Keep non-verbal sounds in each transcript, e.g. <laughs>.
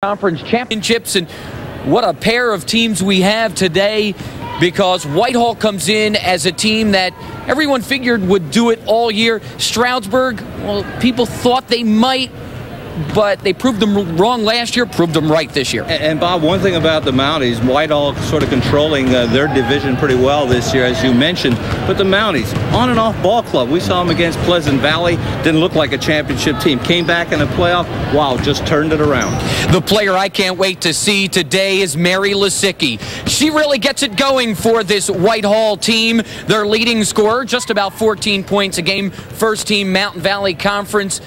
Conference championships and what a pair of teams we have today because Whitehall comes in as a team that everyone figured would do it all year. Stroudsburg, well, people thought they might but they proved them wrong last year, proved them right this year. And, and Bob, one thing about the Mounties, Whitehall sort of controlling uh, their division pretty well this year, as you mentioned. But the Mounties, on and off ball club, we saw them against Pleasant Valley, didn't look like a championship team. Came back in a playoff, wow, just turned it around. The player I can't wait to see today is Mary Lisicky. She really gets it going for this Whitehall team. Their leading scorer, just about 14 points a game, first team Mountain Valley Conference.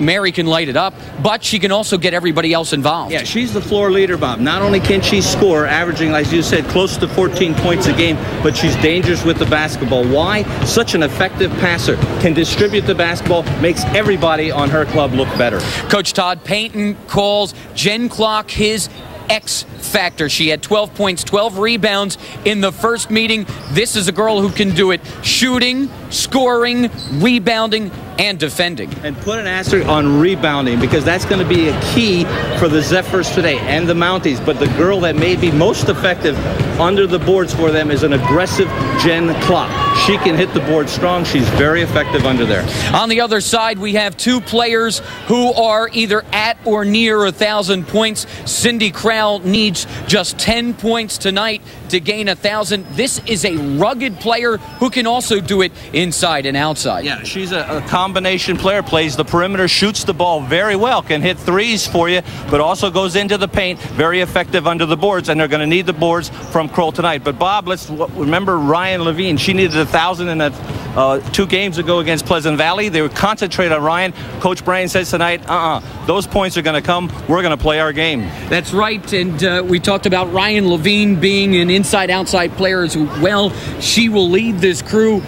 Mary can light it up, but she can also get everybody else involved. Yeah, she's the floor leader, Bob. Not only can she score, averaging, like you said, close to 14 points a game, but she's dangerous with the basketball. Why? Such an effective passer. Can distribute the basketball, makes everybody on her club look better. Coach Todd Payton calls Jen Clock his X factor. She had 12 points, 12 rebounds in the first meeting. This is a girl who can do it shooting, scoring, rebounding, and defending. And put an asterisk on rebounding because that's going to be a key for the Zephyrs today and the Mounties. But the girl that may be most effective under the boards for them is an aggressive Jen Clock. She can hit the board strong. She's very effective under there. On the other side, we have two players who are either at or near a thousand points. Cindy Crowell needs just 10 points tonight to gain a thousand. This is a rugged player who can also do it inside and outside. Yeah, she's a, a combination player, plays the perimeter, shoots the ball very well, can hit threes for you, but also goes into the paint, very effective under the boards, and they're going to need the boards from Kroll tonight. But Bob, let's remember Ryan Levine. She needed a thousand in a uh, two games ago against Pleasant Valley. They would concentrate on Ryan. Coach Brian says tonight, uh-uh, those points are going to come. We're going to play our game. That's right. And uh, we talked about Ryan Levine being an inside-outside player as well. She will lead this crew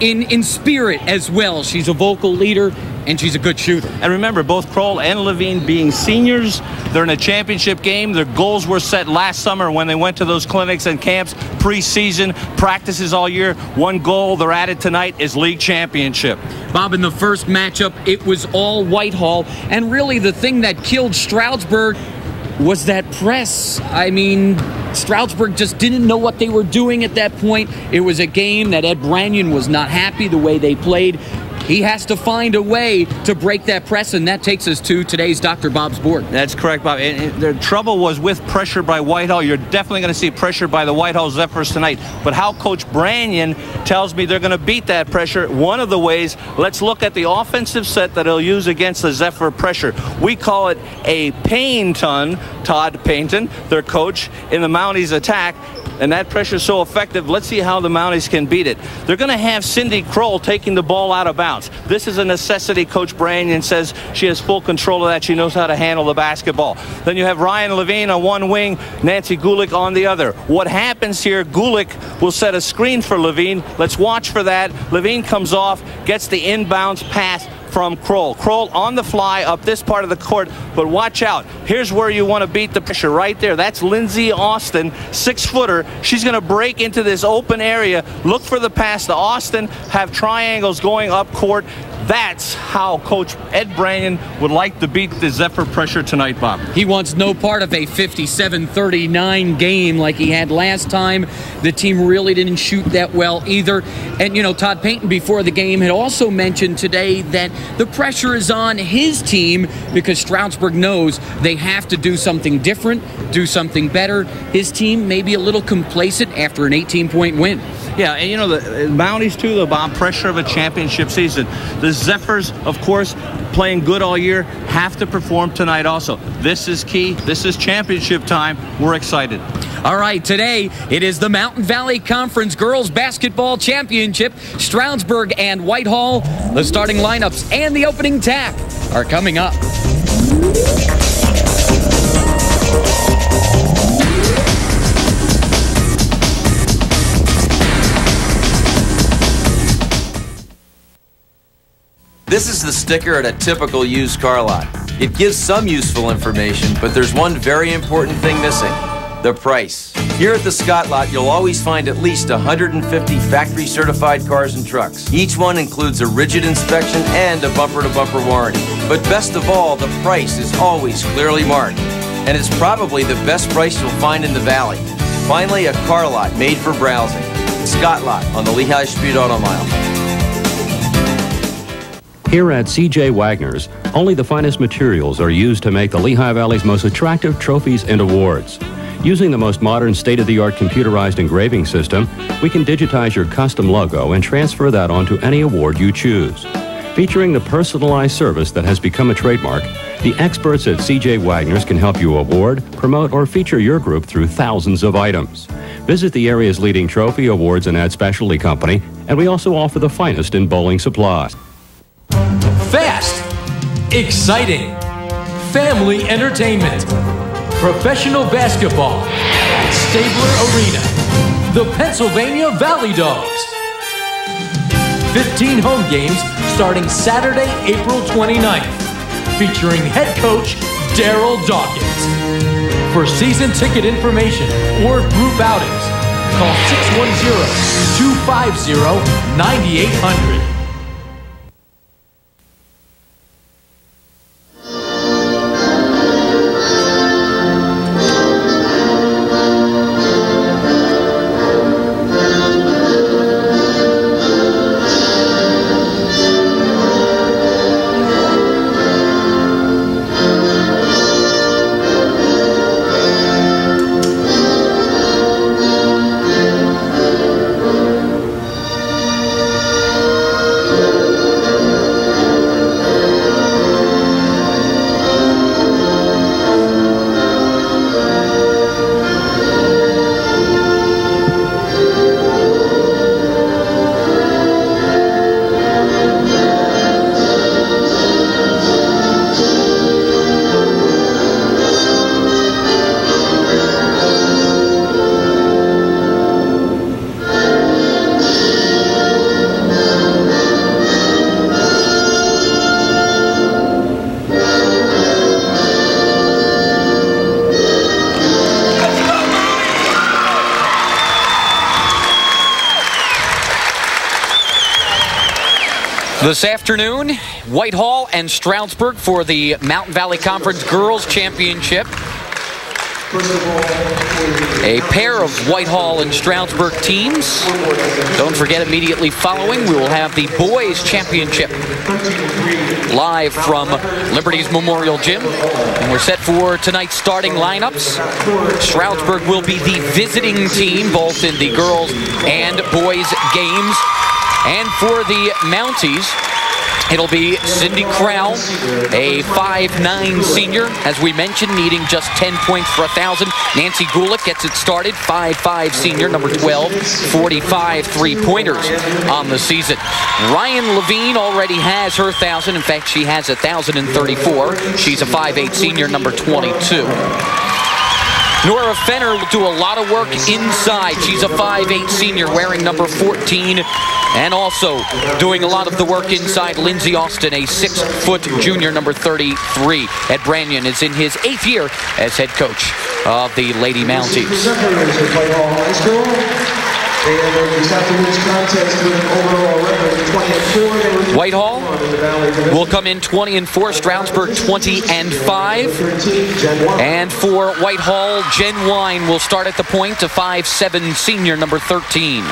in, in spirit as well. She's a vocal leader and she's a good shooter. And remember, both Kroll and Levine being seniors, they're in a championship game. Their goals were set last summer when they went to those clinics and camps, preseason, practices all year. One goal they're at it tonight is league championship. Bob, in the first matchup, it was all Whitehall. And really, the thing that killed Stroudsburg was that press. I mean, Stroudsburg just didn't know what they were doing at that point. It was a game that Ed Branyan was not happy the way they played. He has to find a way to break that press, and that takes us to today's Dr. Bob's board. That's correct, Bob. And the trouble was with pressure by Whitehall. You're definitely going to see pressure by the Whitehall Zephyrs tonight. But how Coach Branyan tells me they're going to beat that pressure, one of the ways, let's look at the offensive set that he'll use against the Zephyr pressure. We call it a pain ton, Todd Payton, their coach, in the Mounties attack and that pressure is so effective. Let's see how the Mounties can beat it. They're going to have Cindy Kroll taking the ball out of bounds. This is a necessity. Coach Branyan says she has full control of that. She knows how to handle the basketball. Then you have Ryan Levine on one wing, Nancy Gulick on the other. What happens here, Gulick will set a screen for Levine. Let's watch for that. Levine comes off, gets the inbounds pass from Kroll. Kroll on the fly up this part of the court, but watch out. Here's where you want to beat the pressure right there. That's Lindsay Austin, six footer. She's going to break into this open area. Look for the pass to Austin, have triangles going up court. That's how Coach Ed Branyan would like to beat the Zephyr pressure tonight, Bob. He wants no part of a 57 39 game like he had last time. The team really didn't shoot that well either. And, you know, Todd Payton before the game had also mentioned today that the pressure is on his team because Stroudsburg knows they have to do something different, do something better. His team may be a little complacent after an 18 point win. Yeah, and you know, the Mounties too, the bomb pressure of a championship season. The Zephyrs, of course, playing good all year, have to perform tonight also. This is key. This is championship time. We're excited. All right, today it is the Mountain Valley Conference Girls Basketball Championship. Stroudsburg and Whitehall. The starting lineups and the opening tap are coming up. This is the sticker at a typical used car lot. It gives some useful information, but there's one very important thing missing the price. Here at the Scott Lot, you'll always find at least 150 factory certified cars and trucks. Each one includes a rigid inspection and a bumper to bumper warranty. But best of all, the price is always clearly marked. And it's probably the best price you'll find in the Valley. Finally, a car lot made for browsing. Scott Lot on the Lehigh Street Auto Mile. Here at CJ Wagner's, only the finest materials are used to make the Lehigh Valley's most attractive trophies and awards. Using the most modern state-of-the-art computerized engraving system, we can digitize your custom logo and transfer that onto any award you choose. Featuring the personalized service that has become a trademark, the experts at CJ Wagner's can help you award, promote, or feature your group through thousands of items. Visit the area's leading trophy, awards, and ad specialty company, and we also offer the finest in bowling supplies. Fast, exciting, family entertainment, professional basketball, Stabler Arena, the Pennsylvania Valley Dogs. 15 home games starting Saturday, April 29th, featuring head coach Darryl Dawkins. For season ticket information or group outings, call 610 250 9800. This afternoon, Whitehall and Stroudsburg for the Mountain Valley Conference Girls Championship. A pair of Whitehall and Stroudsburg teams. Don't forget, immediately following, we will have the Boys Championship live from Liberty's Memorial Gym. And we're set for tonight's starting lineups. Stroudsburg will be the visiting team, both in the girls and boys games. And for the Mounties, It'll be Cindy Crowell, a 5'9 senior, as we mentioned, needing just 10 points for 1,000. Nancy Gulick gets it started, 5'5 senior, number 12, 45 three-pointers on the season. Ryan Levine already has her 1,000. In fact, she has 1,034. She's a 5'8 senior, number 22. Nora Fenner will do a lot of work inside. She's a 5'8 senior wearing number 14. And also doing a lot of the work inside, Lindsey Austin, a six-foot junior, number 33. Ed Branyan is in his eighth year as head coach of the Lady Mounties. Whitehall will come in 20 and 4, Stroudsburg 20 and 5. And for Whitehall, Jen Wine will start at the point, to 5-7 senior, number 13.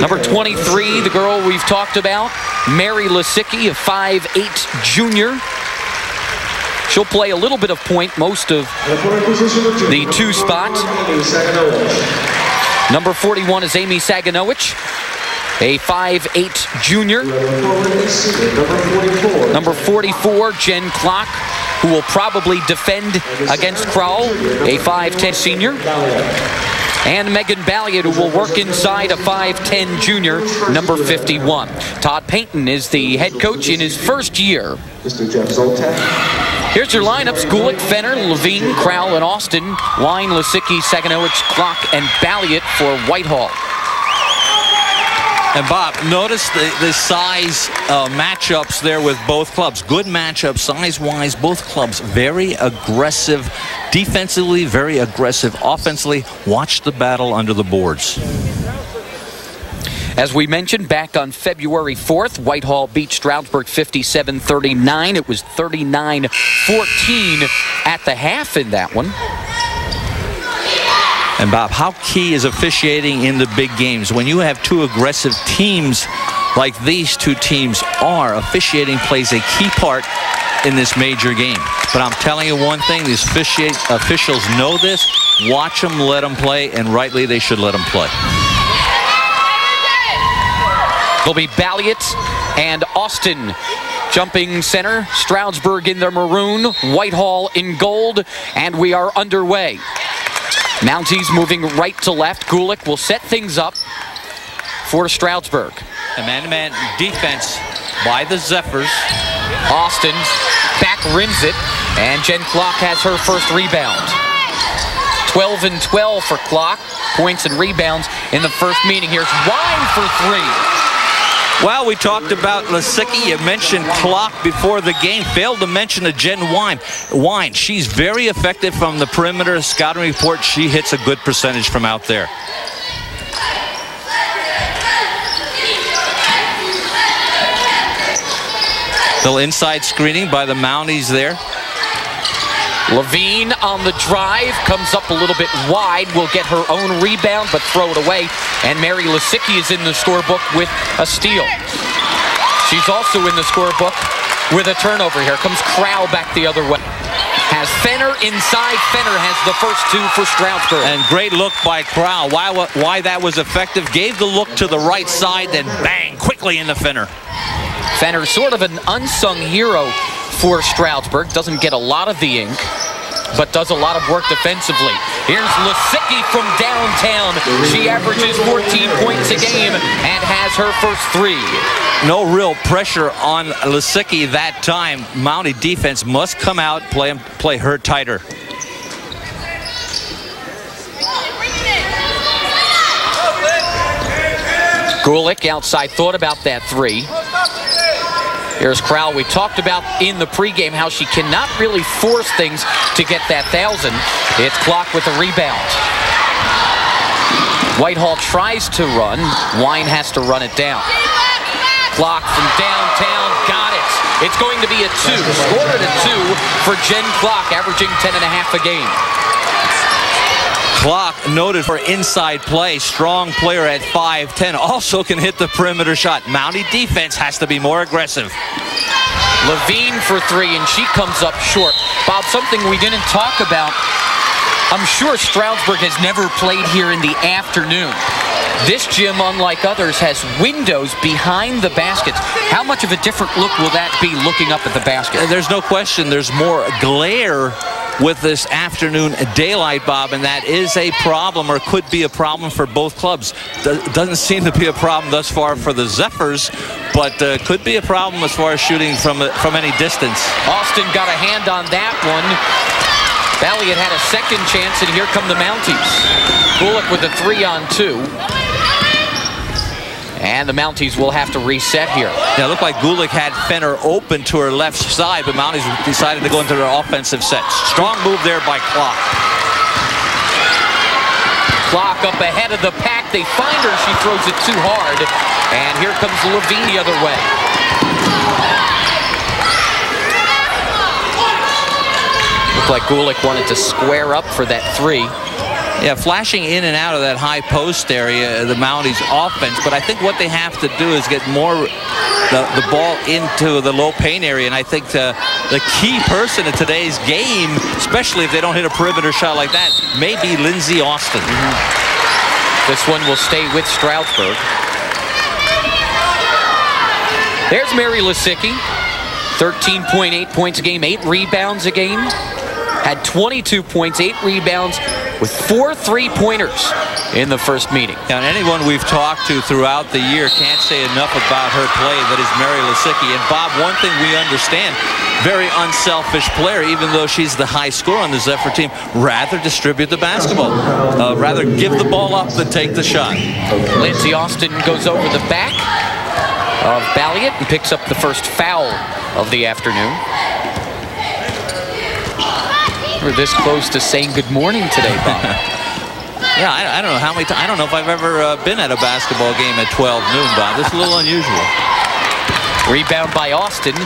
Number 23, the girl we've talked about, Mary Lisicky, a 5'8 junior. She'll play a little bit of point most of the two spot. Number 41 is Amy Saganowicz, a 5'8 junior. Number 44, Jen Clock, who will probably defend against Crowell, a 5'10 senior. And Megan Balliot, who will work inside a 5'10 junior, number 51. Todd Payton is the head coach in his first year. Here's your lineups. Gulick, Fenner, Levine, Crowell, and Austin. Wine, Lisicky, Saganowicz, Clock, and Balliot for Whitehall. And Bob, notice the, the size uh, matchups there with both clubs. Good matchup, size-wise. Both clubs very aggressive, defensively very aggressive, offensively. Watch the battle under the boards. As we mentioned, back on February 4th, Whitehall beat Stroudsburg 57 39. It was 39 14 at the half in that one. And Bob, how key is officiating in the big games? When you have two aggressive teams like these two teams are, officiating plays a key part in this major game. But I'm telling you one thing, these officials know this. Watch them, let them play, and rightly they should let them play. They'll be Balliet and Austin jumping center. Stroudsburg in their maroon, Whitehall in gold, and we are underway. Mounties moving right to left. Gulick will set things up for Stroudsburg. A man-to-man defense by the Zephyrs. Austin back rims it, and Jen Clock has her first rebound. 12 and 12 for Clock, Points and rebounds in the first meeting. Here's Wine for three. Well, we talked about Lisicky. You mentioned clock before the game. Failed to mention a Jen Wine. Wine, she's very effective from the perimeter. Scouting report, she hits a good percentage from out there. Little inside screening by the Mounties there. Levine on the drive, comes up a little bit wide, will get her own rebound, but throw it away. And Mary Lisicky is in the scorebook with a steal. She's also in the scorebook with a turnover. Here comes Crowell back the other way. Has Fenner inside. Fenner has the first two for Stroudsburg. And great look by Crowell. Why, why that was effective. Gave the look to the right side, then bang, quickly into Fenner. Fenner, sort of an unsung hero for Stroudsburg. Doesn't get a lot of the ink, but does a lot of work defensively. Here's Lisicky from downtown. She averages 14 points a game and has her first three. No real pressure on Lisicky that time. Mountie defense must come out, play, play her tighter. Gulick outside thought about that three. Here's Crowell. We talked about in the pregame how she cannot really force things to get that thousand. It's Klock with a rebound. Whitehall tries to run. Wine has to run it down. Klock from downtown, got it. It's going to be a two. Scored a two for Jen Clock, averaging 10 and a half a game. Klock noted for inside play. Strong player at 5'10". Also can hit the perimeter shot. Mountie defense has to be more aggressive. Levine for three, and she comes up short. Bob, something we didn't talk about. I'm sure Stroudsburg has never played here in the afternoon. This gym, unlike others, has windows behind the baskets. How much of a different look will that be looking up at the basket? There's no question. There's more glare with this afternoon daylight, Bob, and that is a problem or could be a problem for both clubs. doesn't seem to be a problem thus far for the Zephyrs, but uh, could be a problem as far as shooting from, from any distance. Austin got a hand on that one. Balliet had a second chance, and here come the Mounties. Bullock with a three on two. And the Mounties will have to reset here. Yeah, it looked like Gulick had Fenner open to her left side, but Mounties decided to go into their offensive set. Strong move there by Clock. Clock up ahead of the pack. They find her. She throws it too hard. And here comes Levine the other way. Looked like Gulick wanted to square up for that three. Yeah, flashing in and out of that high post area, the Mounties offense. But I think what they have to do is get more the, the ball into the low paint area. And I think the, the key person in today's game, especially if they don't hit a perimeter shot like that, may be Lindsey Austin. Mm -hmm. This one will stay with Stroudsburg. There's Mary Lisicky. 13.8 points a game, eight rebounds a game. Had 22 points, eight rebounds, with four three-pointers in the first meeting. And anyone we've talked to throughout the year can't say enough about her play that is Mary Lisicky. And Bob, one thing we understand, very unselfish player, even though she's the high scorer on the Zephyr team. Rather distribute the basketball. Uh, rather give the ball up than take the shot. Lindsey Austin goes over the back of Balliet and picks up the first foul of the afternoon. We're this close to saying good morning today, Bob. <laughs> yeah, I, I, don't know how many. I don't know if I've ever uh, been at a basketball game at 12 noon, Bob. This is a little unusual. Rebound by Austin,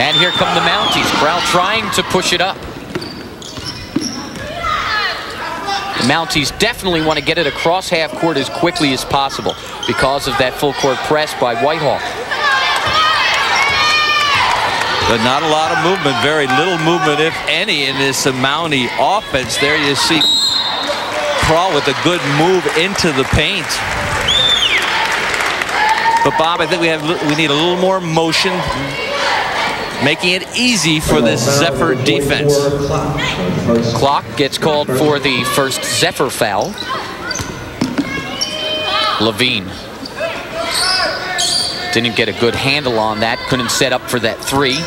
and here come the Mounties. Crowd trying to push it up. The Mounties definitely want to get it across half court as quickly as possible because of that full court press by Whitehall. But not a lot of movement, very little movement, if any, in this Mountie offense. There you see Crawl with a good move into the paint. But Bob, I think we have we need a little more motion, making it easy for this Zephyr defense. Clock gets called for the first Zephyr foul. Levine didn't get a good handle on that. Couldn't set up for that three.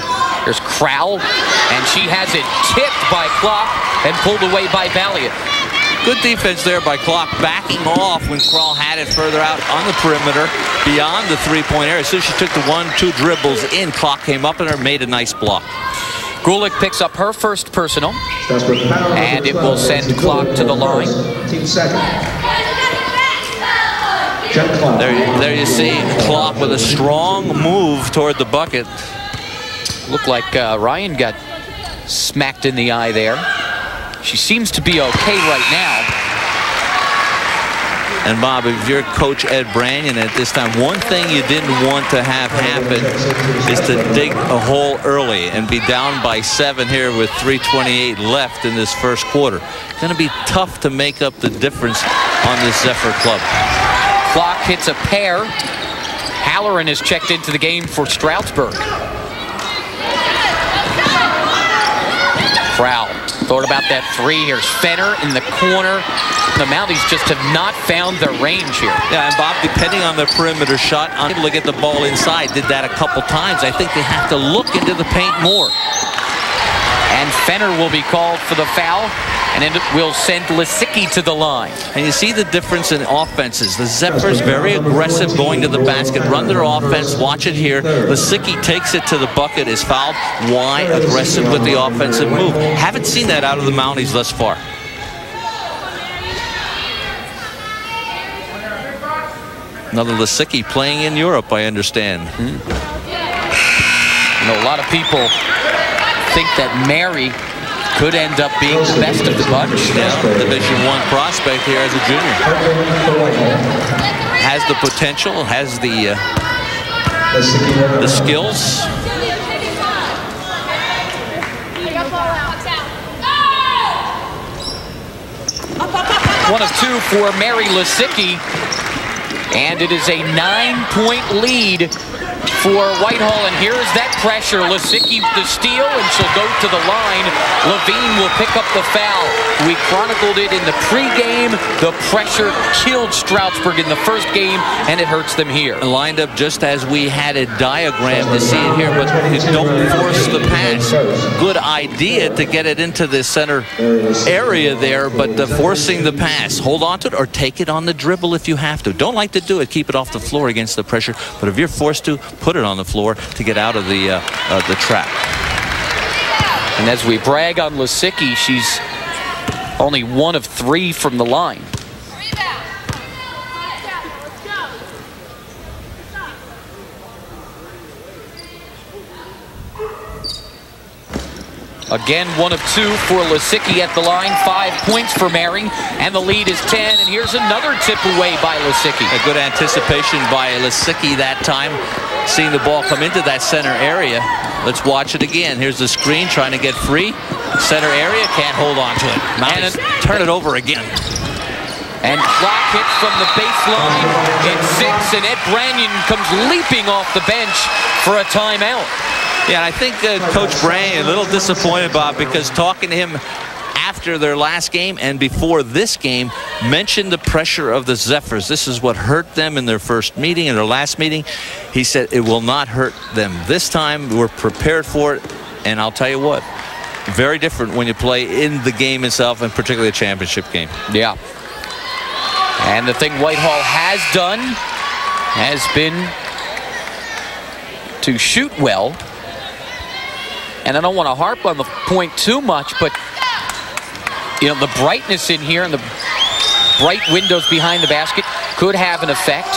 There's Crowell, and she has it tipped by Clock and pulled away by Balliet. Good defense there by Clock, backing off when Crawl had it further out on the perimeter beyond the three-point area. As soon as she took the one, two dribbles in, Clock came up and made a nice block. Gulick picks up her first personal, and it will send Clock to the line. There, there you see Clock with a strong move toward the bucket. Looked like uh, Ryan got smacked in the eye there. She seems to be okay right now. And Bob, if you're Coach Ed Brannion at this time, one thing you didn't want to have happen is to dig a hole early and be down by seven here with 3.28 left in this first quarter. It's going to be tough to make up the difference on this Zephyr club. Clock hits a pair. Halloran is checked into the game for Stroudsburg. Crowell thought about that three. Here's Fenner in the corner. The Mounties just have not found their range here. Yeah, and Bob, depending on the perimeter shot, unable to get the ball inside, did that a couple times. I think they have to look into the paint more. And Fenner will be called for the foul and it will send Lisicky to the line. And you see the difference in offenses. The Zephyrs very aggressive going to the basket, run their offense, watch it here. Lisicky takes it to the bucket, is fouled. Why aggressive with the offensive move? Haven't seen that out of the Mounties thus far. Another Lisicky playing in Europe, I understand. Mm. You know, a lot of people think that Mary could end up being the best of the bunch. Yeah, Division One prospect here as a junior. Has the potential, has the uh, the skills. One of two for Mary Lisicky. And it is a nine-point lead for Whitehall. And here's that pressure. Lisicky the steal, and she'll go to the line. Levine will pick up the foul. We chronicled it in the pregame. The pressure killed Stroudsburg in the first game, and it hurts them here. Lined up just as we had a diagram to see it here, but don't force the pass. Good idea to get it into the center area there, but the forcing the pass. Hold on to it or take it on the dribble if you have to. Don't like to do it. Keep it off the floor against the pressure, but if you're forced to, put it on the floor to get out of the, uh, uh, the trap. And as we brag on Lisicky, she's only one of three from the line. Again, one of two for Lisicky at the line. Five points for Mary, and the lead is 10. And here's another tip away by Lisicky. A good anticipation by Lisicky that time, seeing the ball come into that center area. Let's watch it again. Here's the screen trying to get free. Center area, can't hold on to it. Mounties turn it over again. And clock hits from the baseline. It's six, and Ed Brannion comes leaping off the bench for a timeout. Yeah, and I think uh, Coach Brannion a little disappointed, Bob, because talking to him after their last game and before this game mentioned the pressure of the Zephyrs. This is what hurt them in their first meeting, in their last meeting. He said it will not hurt them this time. We're prepared for it And I'll tell you what, very different when you play in the game itself, and particularly a championship game. Yeah. And the thing Whitehall has done has been to shoot well. And I don't want to harp on the point too much, but you know the brightness in here and the bright windows behind the basket could have an effect.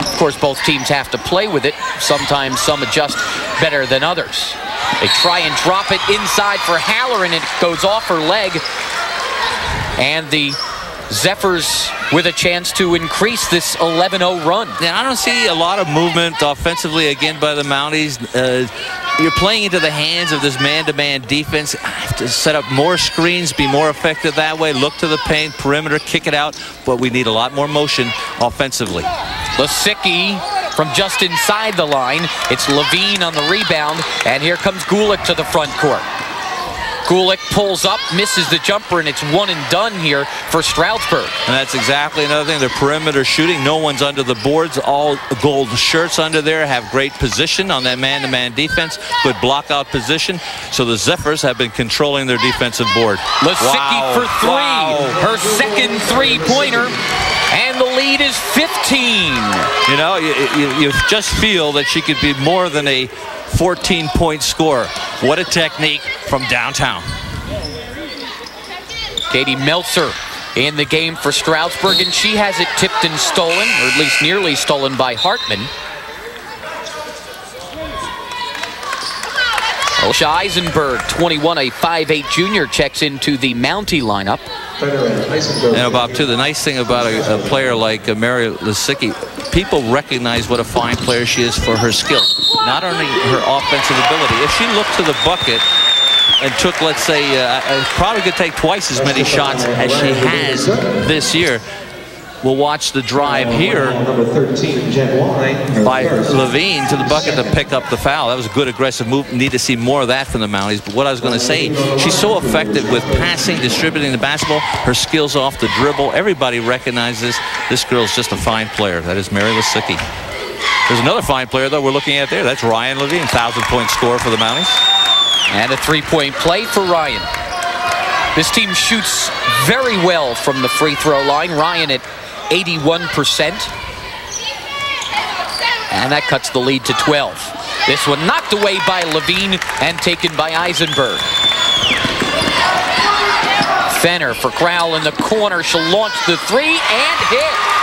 Of course, both teams have to play with it. Sometimes some adjust better than others. They try and drop it inside for Haller, and it goes off her leg. And the Zephyrs with a chance to increase this 11-0 run. Yeah, I don't see a lot of movement offensively again by the Mounties. Uh, you're playing into the hands of this man-to-man -man defense. I have to set up more screens, be more effective that way, look to the paint, perimeter, kick it out, but we need a lot more motion offensively. Lisicky from just inside the line. It's Levine on the rebound, and here comes Gulick to the front court. Gulick pulls up, misses the jumper, and it's one and done here for Stroudsburg. And that's exactly another thing. The perimeter shooting. No one's under the boards. All gold shirts under there have great position on that man-to-man -man defense. Good block-out position. So the Zephyrs have been controlling their defensive board. Lisicky wow. for three. Wow. Her second three-pointer. And the lead is 15. You know, you, you, you just feel that she could be more than a 14-point scorer. What a technique from downtown. Katie Meltzer in the game for Stroudsburg, and she has it tipped and stolen, or at least nearly stolen by Hartman. Osha Eisenberg, 21, a 5'8 junior, checks into the Mountie lineup. And Bob, too, the nice thing about a, a player like uh, Mary Lisicky, people recognize what a fine player she is for her skill, not only her offensive ability. If she looked to the bucket and took, let's say, uh, uh probably could take twice as many shots as she has this year, We'll watch the drive here by Levine to the bucket to pick up the foul. That was a good aggressive move. Need to see more of that from the Mounties. But what I was going to say, she's so effective with passing, distributing the basketball, her skills off the dribble. Everybody recognizes this girl's just a fine player. That is Mary Lisicky. There's another fine player, though, we're looking at there. That's Ryan Levine, 1,000-point score for the Mounties. And a three-point play for Ryan. This team shoots very well from the free throw line. Ryan at 81%. And that cuts the lead to 12. This one knocked away by Levine and taken by Eisenberg. Fenner for Crowell in the corner. She'll launch the three and hit.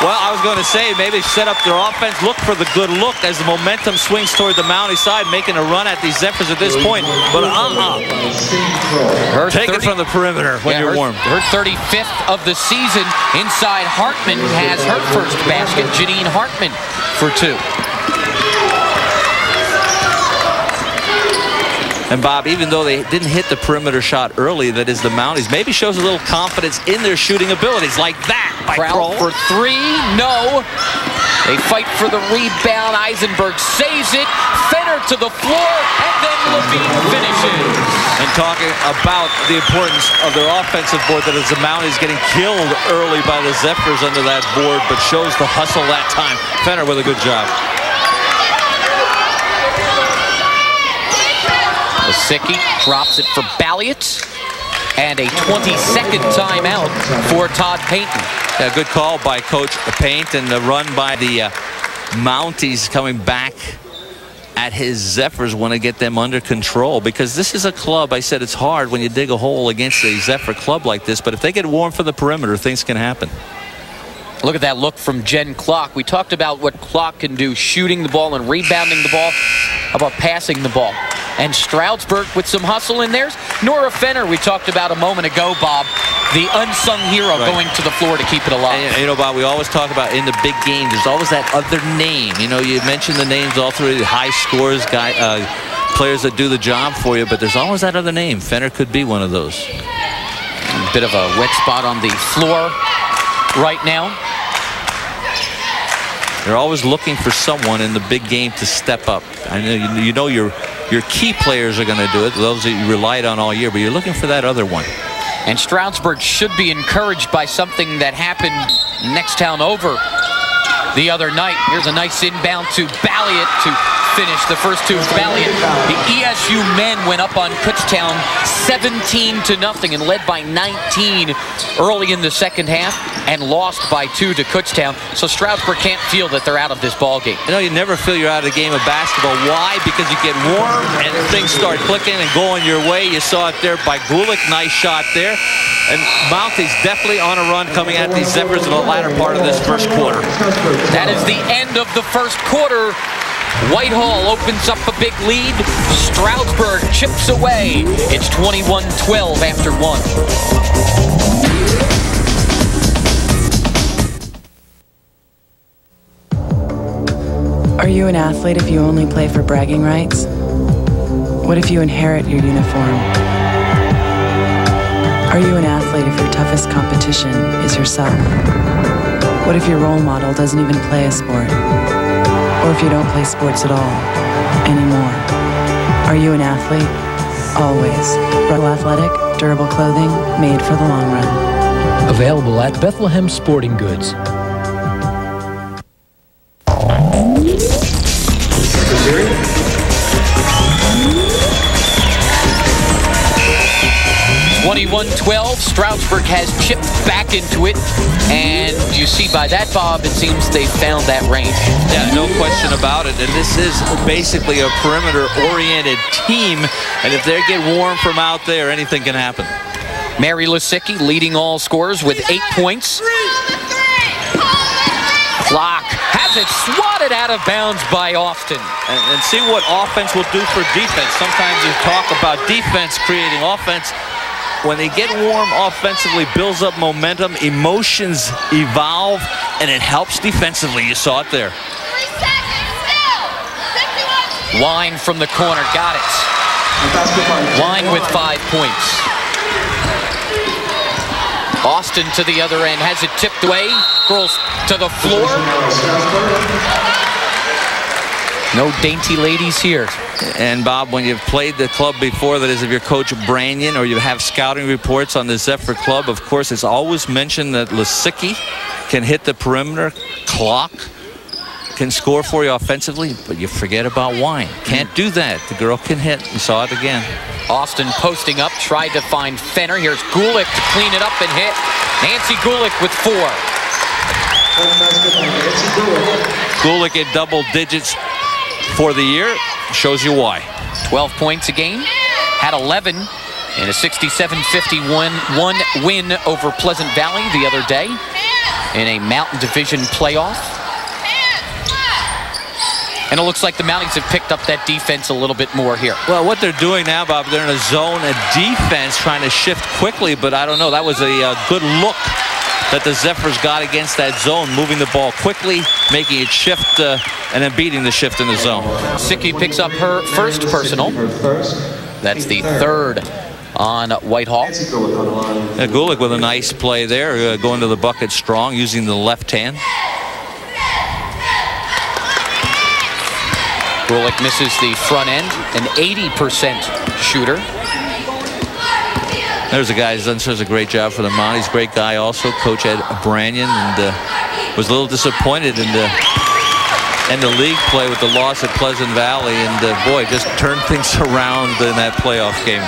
Well, I was going to say maybe set up their offense, look for the good look as the momentum swings toward the Mountie side, making a run at these Zephyrs at this point. But uh-uh. Take 30, it from the perimeter when yeah, you're her, warm. Her 35th of the season inside Hartman has her first basket. Janine Hartman for two. And Bob, even though they didn't hit the perimeter shot early, that is the Mounties, maybe shows a little confidence in their shooting abilities like that by for three, no. They fight for the rebound. Eisenberg saves it. Fenner to the floor, and then Levine finishes. And talking about the importance of their offensive board, that is the Mounties getting killed early by the Zephyrs under that board, but shows the hustle that time. Fenner with a good job. Lisicky drops it for Balliot. And a 20-second timeout for Todd Payton. A good call by Coach Paint and the run by the uh, Mounties coming back at his Zephyrs want to get them under control because this is a club. I said it's hard when you dig a hole against a Zephyr club like this, but if they get warm for the perimeter, things can happen. Look at that look from Jen Klock. We talked about what Klock can do shooting the ball and rebounding the ball. About passing the ball? And Stroudsburg with some hustle in theirs. Nora Fenner, we talked about a moment ago, Bob, the unsung hero right. going to the floor to keep it alive. And, you know, Bob, we always talk about in the big game, there's always that other name. You know, you mentioned the names all through the high scores, guy, uh, players that do the job for you, but there's always that other name. Fenner could be one of those. A bit of a wet spot on the floor right now. They're always looking for someone in the big game to step up. I know you, know your your key players are going to do it, those that you relied on all year, but you're looking for that other one. And Stroudsburg should be encouraged by something that happened next town over the other night. Here's a nice inbound to Balliot to finish, the first two Valiant. The ESU men went up on Kutztown 17 to nothing and led by 19 early in the second half and lost by two to Kutztown. So Stroudsburg can't feel that they're out of this ball game. You know, you never feel you're out of the game of basketball. Why? Because you get warm and things start clicking and going your way. You saw it there by Gulick. Nice shot there. And Mounties definitely on a run coming at these Zephyrs in the latter part of this first quarter. That is the end of the first quarter. Whitehall opens up a big lead. Stroudsburg chips away. It's 21-12 after one. Are you an athlete if you only play for bragging rights? What if you inherit your uniform? Are you an athlete if your toughest competition is yourself? What if your role model doesn't even play a sport? Or if you don't play sports at all anymore? Are you an athlete? Always. Rebel Athletic, durable clothing made for the long run. Available at Bethlehem Sporting Goods. 21-12. Stroudsburg has chipped back into it. And you see by that, Bob, it seems they found that range. Yeah, no question about it. And this is basically a perimeter-oriented team. And if they get warm from out there, anything can happen. Mary Lisicky leading all scorers with eight points. Clock has it swatted out of bounds by Austin. And, and see what offense will do for defense. Sometimes you talk about defense creating offense when they get warm offensively, builds up momentum, emotions evolve, and it helps defensively. You saw it there. Wine from the corner, got it. Wine with five points. Austin to the other end, has it tipped away. Girls to the floor. No dainty ladies here. And Bob, when you've played the club before, that is if you're Coach Branyan or you have scouting reports on the Zephyr club, of course, it's always mentioned that Lisicky can hit the perimeter, clock, can score for you offensively, but you forget about Wine. Can't do that. The girl can hit. You saw it again. Austin posting up, tried to find Fenner. Here's Gulick to clean it up and hit. Nancy Gulick with four. Gulick at double digits for the year. Shows you why. 12 points a game. Had 11 in a 67-51 win over Pleasant Valley the other day in a Mountain Division playoff. And it looks like the Mounties have picked up that defense a little bit more here. Well, what they're doing now, Bob, they're in a zone of defense trying to shift quickly, but I don't know. That was a, a good look that the Zephyrs got against that zone, moving the ball quickly, making it shift, uh, and then beating the shift in the zone. Sicky picks up her first personal. That's the third on Whitehall. Yeah, Gulick with a nice play there, uh, going to the bucket strong, using the left hand. Gulick misses the front end, an 80% shooter. There's a guy who's done such a great job for the Mounties. Great guy also, Coach Ed Branyan, and uh, was a little disappointed in the end of league play with the loss at Pleasant Valley, and uh, boy, just turned things <laughs> around in that playoff game.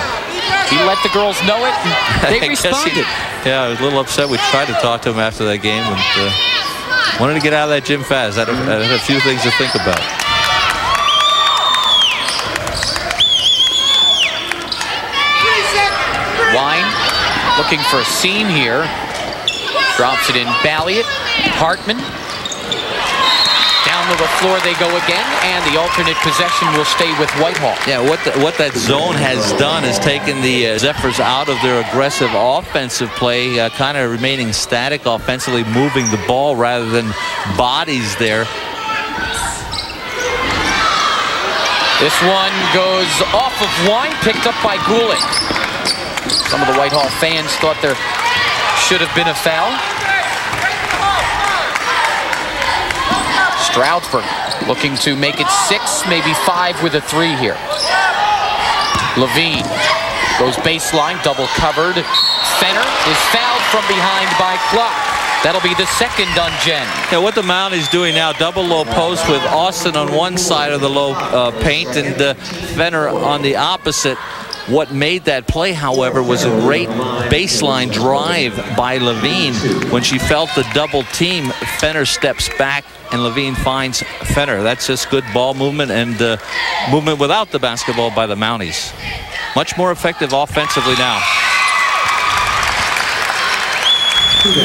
He let the girls know it. <laughs> They responded. Yeah, I was a little upset. We tried to talk to him after that game, and uh, wanted to get out of that gym fast. I had, a, I had a few things to think about. Wine looking for a seam here. Drops it in Balliet. Hartman. Down to the floor they go again, and the alternate possession will stay with Whitehall. Yeah, what the, what that zone has done is taken the uh, Zephyrs out of their aggressive offensive play, uh, kind of remaining static offensively, moving the ball rather than bodies there. This one goes off of Wine, picked up by Gulick. Some of the Whitehall fans thought there should have been a foul. Stroudsburg looking to make it six, maybe five with a three here. Levine goes baseline, double covered. Fenner is fouled from behind by Clock. That'll be the second on Jen. Yeah, what the Mount is doing now, double low post with Austin on one side of the low uh, paint and uh, Fenner on the opposite. What made that play, however, was a great baseline drive by Levine. When she felt the double team, Fenner steps back and Levine finds Fenner. That's just good ball movement and uh, movement without the basketball by the Mounties. Much more effective offensively now.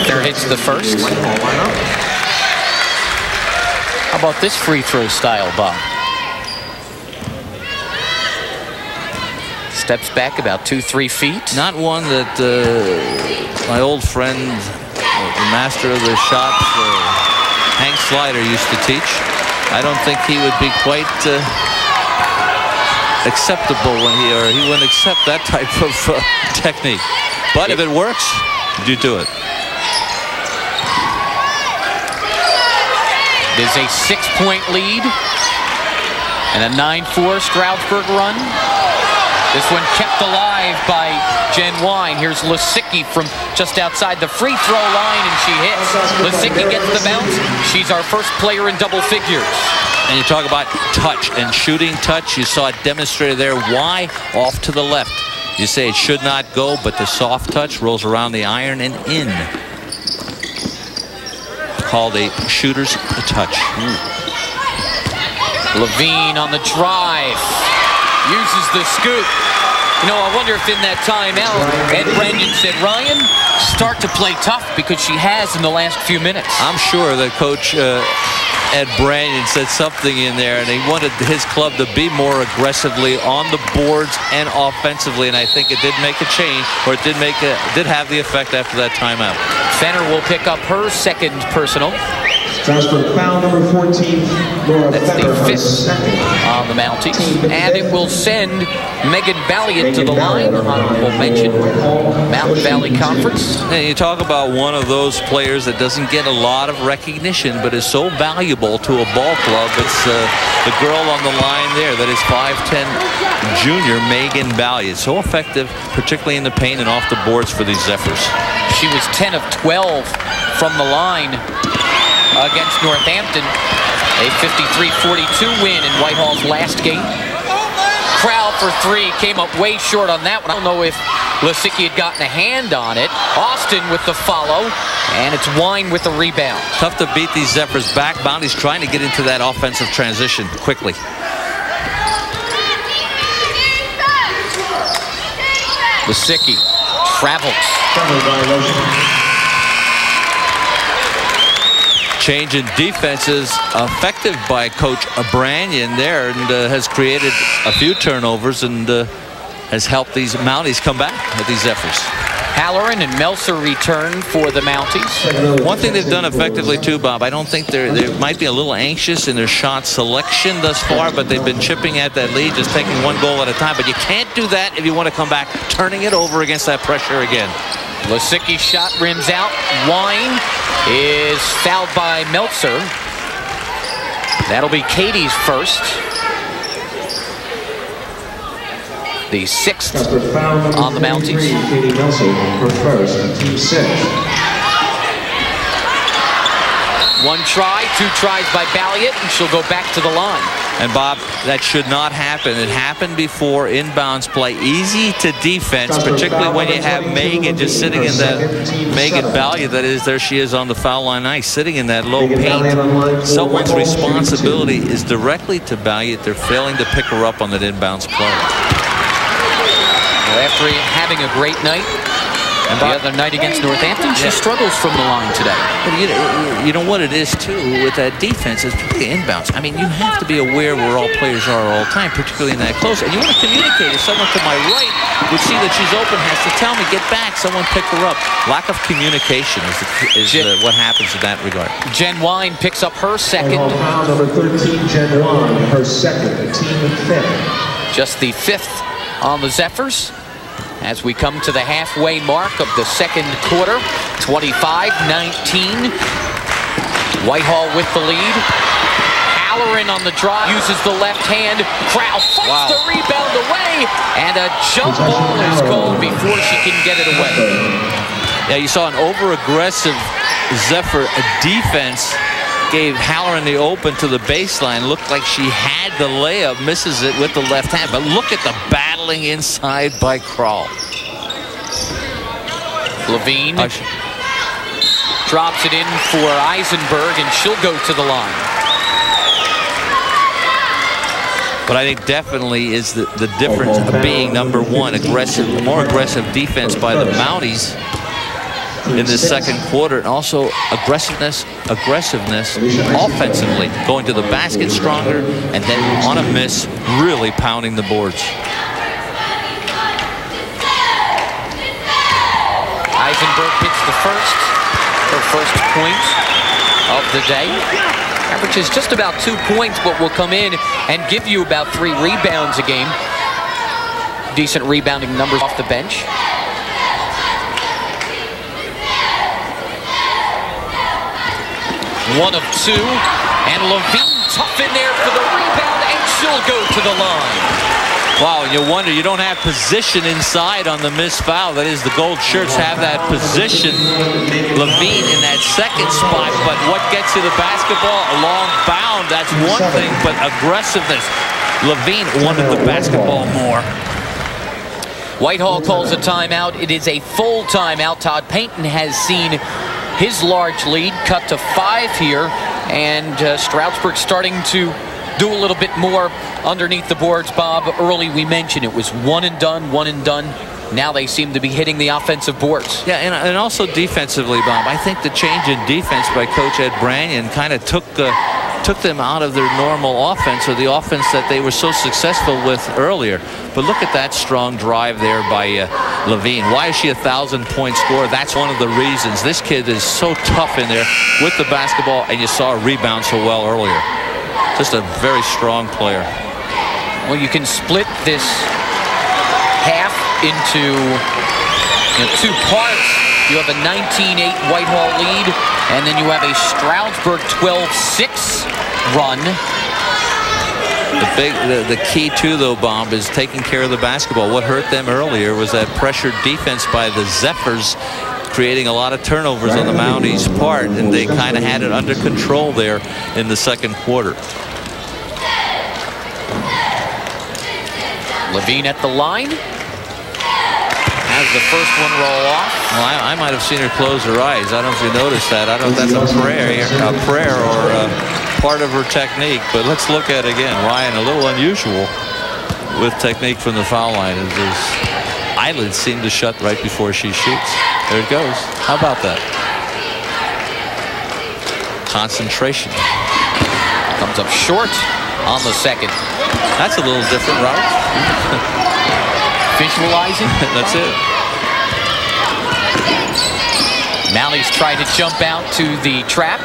There hits the first. How about this free throw style, Bob? Steps back about two, three feet. Not one that uh, my old friend, the master of the shots, uh, Hank Slider, used to teach. I don't think he would be quite uh, acceptable when he, or he wouldn't accept that type of uh, technique. But if it works, you do it. There's a six-point lead and a 9-4 Stroudsburg run. This one kept alive by Jen Wine. Here's Lisicky from just outside the free throw line, and she hits. Lisicky gets the bounce. She's our first player in double figures. And you talk about touch and shooting touch. You saw it demonstrated there. Why? Off to the left. You say it should not go, but the soft touch rolls around the iron and in called a shooter's touch. Levine on the drive. Uses the scoop. You know, I wonder if in that timeout, Ed Brennan said, Ryan, start to play tough because she has in the last few minutes. I'm sure that Coach uh, Ed Branyan said something in there, and he wanted his club to be more aggressively on the boards and offensively, and I think it did make a change, or it did make a, did have the effect after that timeout. Fenner will pick up her second personal. Stroudsburg foul number 14, Laura That's Fenner, the fifth on the Mounties. And it will send Megan Balliet to the line. Honorable mention, Mountain Valley Conference. And you talk about one of those players that doesn't get a lot of recognition, but is so valuable to a ball club. It's uh, the girl on the line there that is 5'10 junior Megan Balliet. So effective, particularly in the paint and off the boards for these Zephyrs. She was 10 of 12 from the line against Northampton. A 53-42 win in Whitehall's last game. Crowd for three came up way short on that one. I don't know if Lisicky had gotten a hand on it. Austin with the follow, and it's Wine with the rebound. Tough to beat these Zephyrs back. Mounties trying to get into that offensive transition quickly. Lisicky travels. Fenner violation. Change in defenses effective by Coach Branyan there and uh, has created a few turnovers and uh, has helped these Mounties come back with these Zephyrs. Halloran and Melser return for the Mounties. One thing they've done effectively too, Bob, I don't think they're they might be a little anxious in their shot selection thus far, but they've been chipping at that lead, just taking one goal at a time. But you can't do that if you want to come back, turning it over against that pressure again. Lisicky's shot rims out. Wine is fouled by Meltzer. That'll be Katie's first. The sixth Stroudsburg On the Mounties. Katie Nelson, her first, team six. One try, two tries by Balliet, and she'll go back to the line. And Bob, that should not happen. It happened before inbounds play. Easy to defense, particularly when you have Megan just sitting in that Megan Balliet. That is, there she is on the foul line ice, sitting in that low Megan Balliet on line paint. Someone's responsibility is directly to Balliet. They're failing to pick her up on that inbounds play. Well, after having a great night, and the other night against Northampton, she Yeah. struggles from the line today. But you know, you know what it is too with that defense is particularly inbounds. I mean, you have to be aware where all players are all the time, particularly in that close. And you want to communicate. If someone to my right would see that she's open, has to tell me, get back. Someone pick her up. Lack of communication is, the, is Jen- uh, what happens in that regard. Jen Wine picks up her second, Whitehall foul number 13, Jen Wine, her second, team fifth. just the fifth on the Zephyrs. As we come to the halfway mark of the second quarter, 25-19. Whitehall with the lead. Halloran on the drive, uses the left hand. Crowd fights Wow. the rebound away, and a jump ball is called before she can get it away. Yeah, you saw an over-aggressive Zephyr defense gave Halloran the open to the baseline. Looked like she had the layup, misses it with the left hand. But look at the battling inside by Kral. Levine drops it in for Eisenberg, and she'll go to the line. But I think definitely is the, the difference of being number one, aggressive, more aggressive defense by the Mounties in the second quarter, and also aggressiveness, aggressiveness offensively, going to the basket stronger, and then on a miss, really pounding the boards. Eisenberg hits the first, her first point of the day. Averages just about two points, but will come in and give you about three rebounds a game. Decent rebounding numbers off the bench. One of two, and Levine tough in there for the rebound, and she'll go to the line. Wow, you wonder, you don't have position inside on the missed foul. That is, the gold shirts have that position. Levine in that second spot, but what gets you the basketball? A long bound, that's one thing, but aggressiveness. Levine wanted the basketball more. Whitehall calls a timeout. It is a full timeout. Todd Payton has seen his large lead cut to five here, and uh, Stroudsburg starting to do a little bit more underneath the boards, Bob. Early we mentioned it was one and done, one and done. Now they seem to be hitting the offensive boards. Yeah, and, and also defensively, Bob. I think the change in defense by Coach Ed Brannion kind of took uh, took them out of their normal offense or the offense that they were so successful with earlier. But look at that strong drive there by uh, Levine. Why is she a thousand point scorer? That's one of the reasons. This kid is so tough in there with the basketball, and you saw her rebound so well earlier. Just a very strong player. Well, you can split this into you know, two parts. You have a 19-8 Whitehall lead, and then you have a Stroudsburg 12-6 run. The big, the, the key too, though, Bob, is taking care of the basketball. What hurt them earlier was that pressured defense by the Zephyrs, creating a lot of turnovers on the Mounties' part, and they kind of had it under control there in the second quarter. Levine at the line. Has the first one roll off. Well, I, I, might have seen her close her eyes. I don't know if you noticed that. I don't know if that's a prayer, a prayer or a part of her technique. But let's look at it again. Ryan, a little unusual with technique from the foul line. As his eyelids seem to shut right before she shoots. There it goes. How about that? Concentration. Comes up short on the second. That's a little different route. <laughs> Visualizing. <laughs> That's it. Mally's tried to jump out to the trap.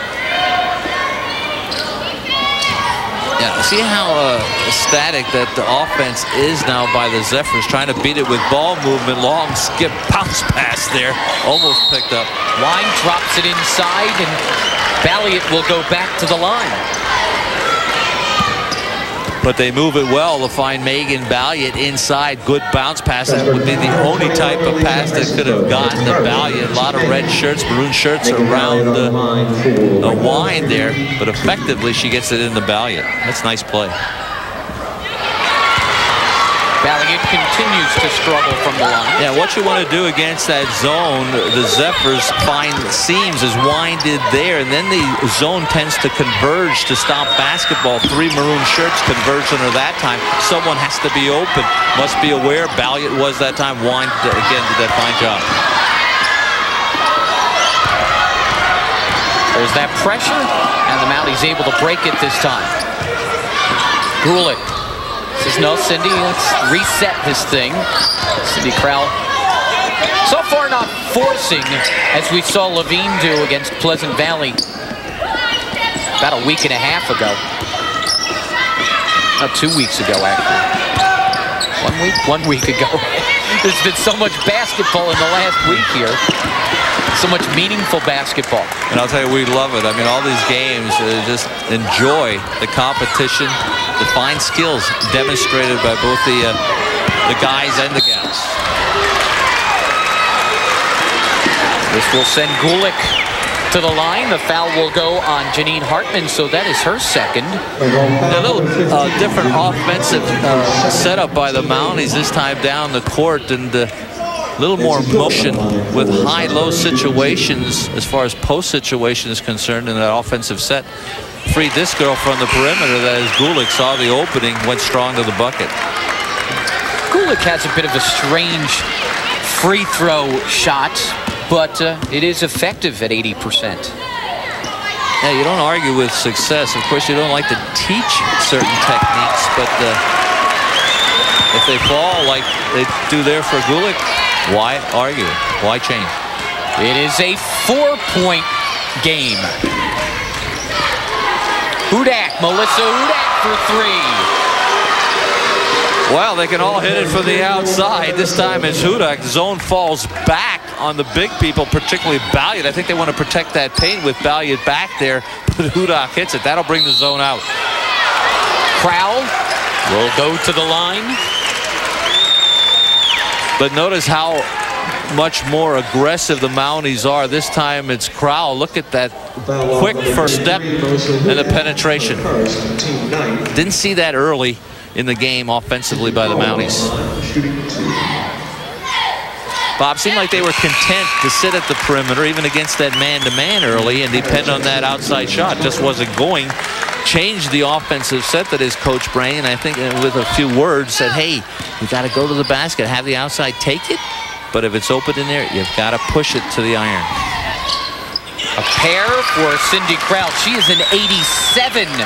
Yeah, see how uh, static that the offense is now by the Zephyrs, trying to beat it with ball movement, long skip, bounce pass there, almost picked up. Wine drops it inside, and Balliet will go back to the line but they move it well to find Megan Balliet inside. Good bounce pass. That would be the only type of pass that could have gotten to Balliet. A lot of red shirts, maroon shirts around the, the wine there, but effectively she gets it in the Balliet. That's nice play. Balliet continues to struggle from the line. Yeah, what you want to do against that zone, the Zephyrs find seams is winded there, and then the zone tends to converge to stop basketball. Three maroon shirts conversion or that time. Someone has to be open. Must be aware. Balliet was that time. Wine again did that fine job. There's that pressure, and the Mounties able to break it this time. Gulick Says, no, Cindy, let's reset this thing. Cindy Kral so far not forcing as we saw Levine do against Pleasant Valley about a week and a half ago. Not two weeks ago, actually. One week? One week ago. <laughs> There's been so much basketball in the last week here so much meaningful basketball. And I'll tell you, we love it. I mean, all these games, uh, just enjoy the competition, the fine skills demonstrated by both the uh, the guys and the gals. This will send Gulick to the line. The foul will go on Janine Hartman, so that is her second. A little uh, different offensive uh, setup by the Mounties this time down the court and a uh, little more motion with high-low situations as far as post situation is concerned in that offensive set. Freed this girl from the perimeter. That is Gulick saw the opening, went strong to the bucket. Gulick has a bit of a strange free throw shot but uh, it is effective at 80%. Yeah, you don't argue with success. Of course, you don't like to teach certain techniques, but uh, if they fall like they do there for Gulick, why argue? Why change? It is a four-point game. Hudak, Melissa Hudak for three. Well, they can all hit it from the outside. This time it's Hudak. The zone falls back on the big people, particularly Balliet. I think they want to protect that paint with Balliet back there, <laughs> but Hudak hits it. That'll bring the zone out. Crowell will go to the line. But notice how much more aggressive the Mounties are. This time it's Crowell. Look at that quick first step and the penetration. Didn't see that early in the game offensively by the Mounties. Bob, seemed like they were content to sit at the perimeter, even against that man-to-man -man early, and depend on that outside shot. Just wasn't going. Changed the offensive set that is Coach Brain, I think uh, with a few words said, hey, you got to go to the basket, have the outside take it, but if it's open in there, you've got to push it to the iron. A pair for Cindy Crowell. She is an 87%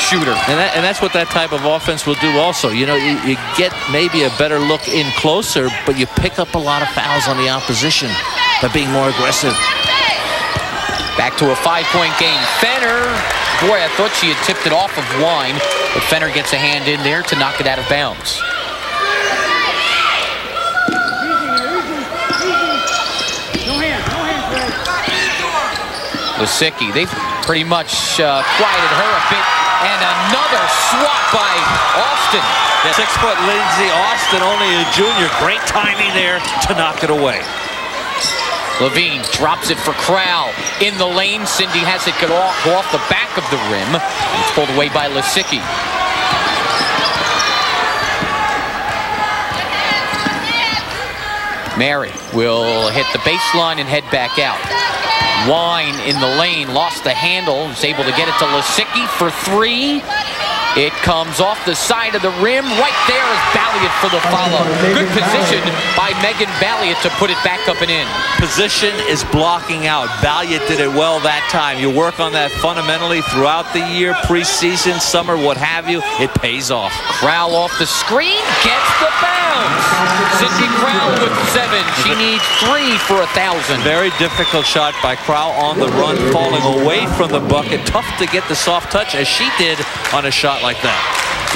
shooter. And, that, and, that's what that type of offense will do also. You know, you, you, get maybe a better look in closer, but you pick up a lot of fouls on the opposition by being more aggressive. Back to a five-point game. Fenner, boy, I thought she had tipped it off of Wine, but Fenner gets a hand in there to knock it out of bounds. Lisicky. They've pretty much uh, quieted her a bit. And another swat by Austin. Six-foot Lindsay Austin, only a junior. Great timing there to knock it away. Levine drops it for Crowell. In the lane, Cindy has it go off, go off the back of the rim. It's pulled away by Lisicky. Mary will hit the baseline and head back out. Wine in the lane, lost the handle, was able to get it to Lisicky for three. It comes off the side of the rim. Right there is Balliet for the follow. Good position by Megan Balliet to put it back up and in. Position is blocking out. Balliet did it well that time. You work on that fundamentally throughout the year, preseason, summer, what have you. It pays off. Crowell off the screen, gets the bounce. Cindy Crowell with seven. She needs three for a thousand. Very difficult shot by Crowell on the run, falling away from the bucket. Tough to get the soft touch as she did on a shot like like that.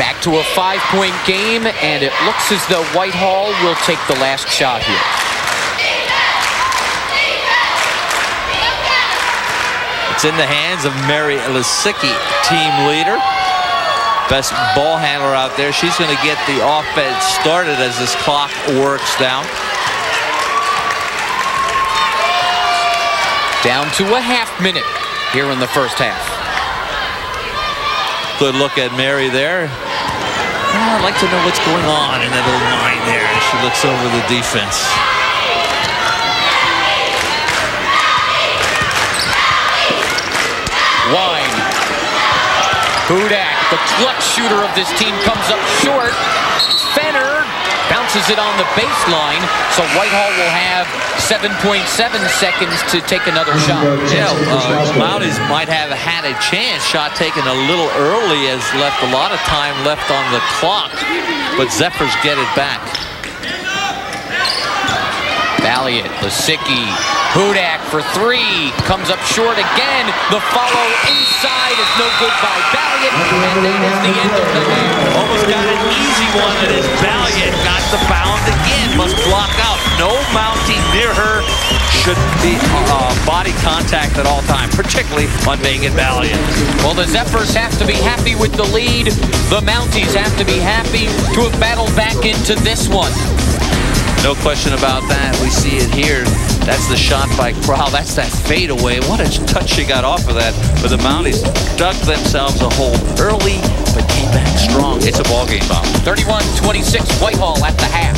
Back to a five-point game, and it looks as though Whitehall will take the last shot here. It's in the hands of Mary Lisicky, team leader. Best ball handler out there. She's going to get the offense started as this clock works down. Down to a half minute here in the first half. Good look at Mary there. Oh, I'd like to know what's going on in that little mind there as she looks over the defense. Wine. Hudak, the clutch shooter of this team, comes up short. Fenner bounces it on the baseline, so Whitehall will have 7.7 seconds to take another shot. Yeah, uh, Mounties might have had a chance. Shot taken a little early has left a lot of time left on the clock, but Zephyrs get it back. Balliet, Lisicky, Hudak for three. Comes up short again. The follow inside is no good by Balliet. And that is the end of the game. Almost got an easy one and his Balliet got the bound again. Must block out. No mounting near her. Should be uh, body contact at all time, particularly on Megan Balliet. Well, the Zephyrs have to be happy with the lead. The Mounties have to be happy to have battled back into this one. No question about that. We see it here. That's the shot by Crowell. That's that fadeaway. What a touch she got off of that. But the Mounties dug themselves a hole early, but came back strong. It's a ball game, Bob. 31-26 Whitehall at the half.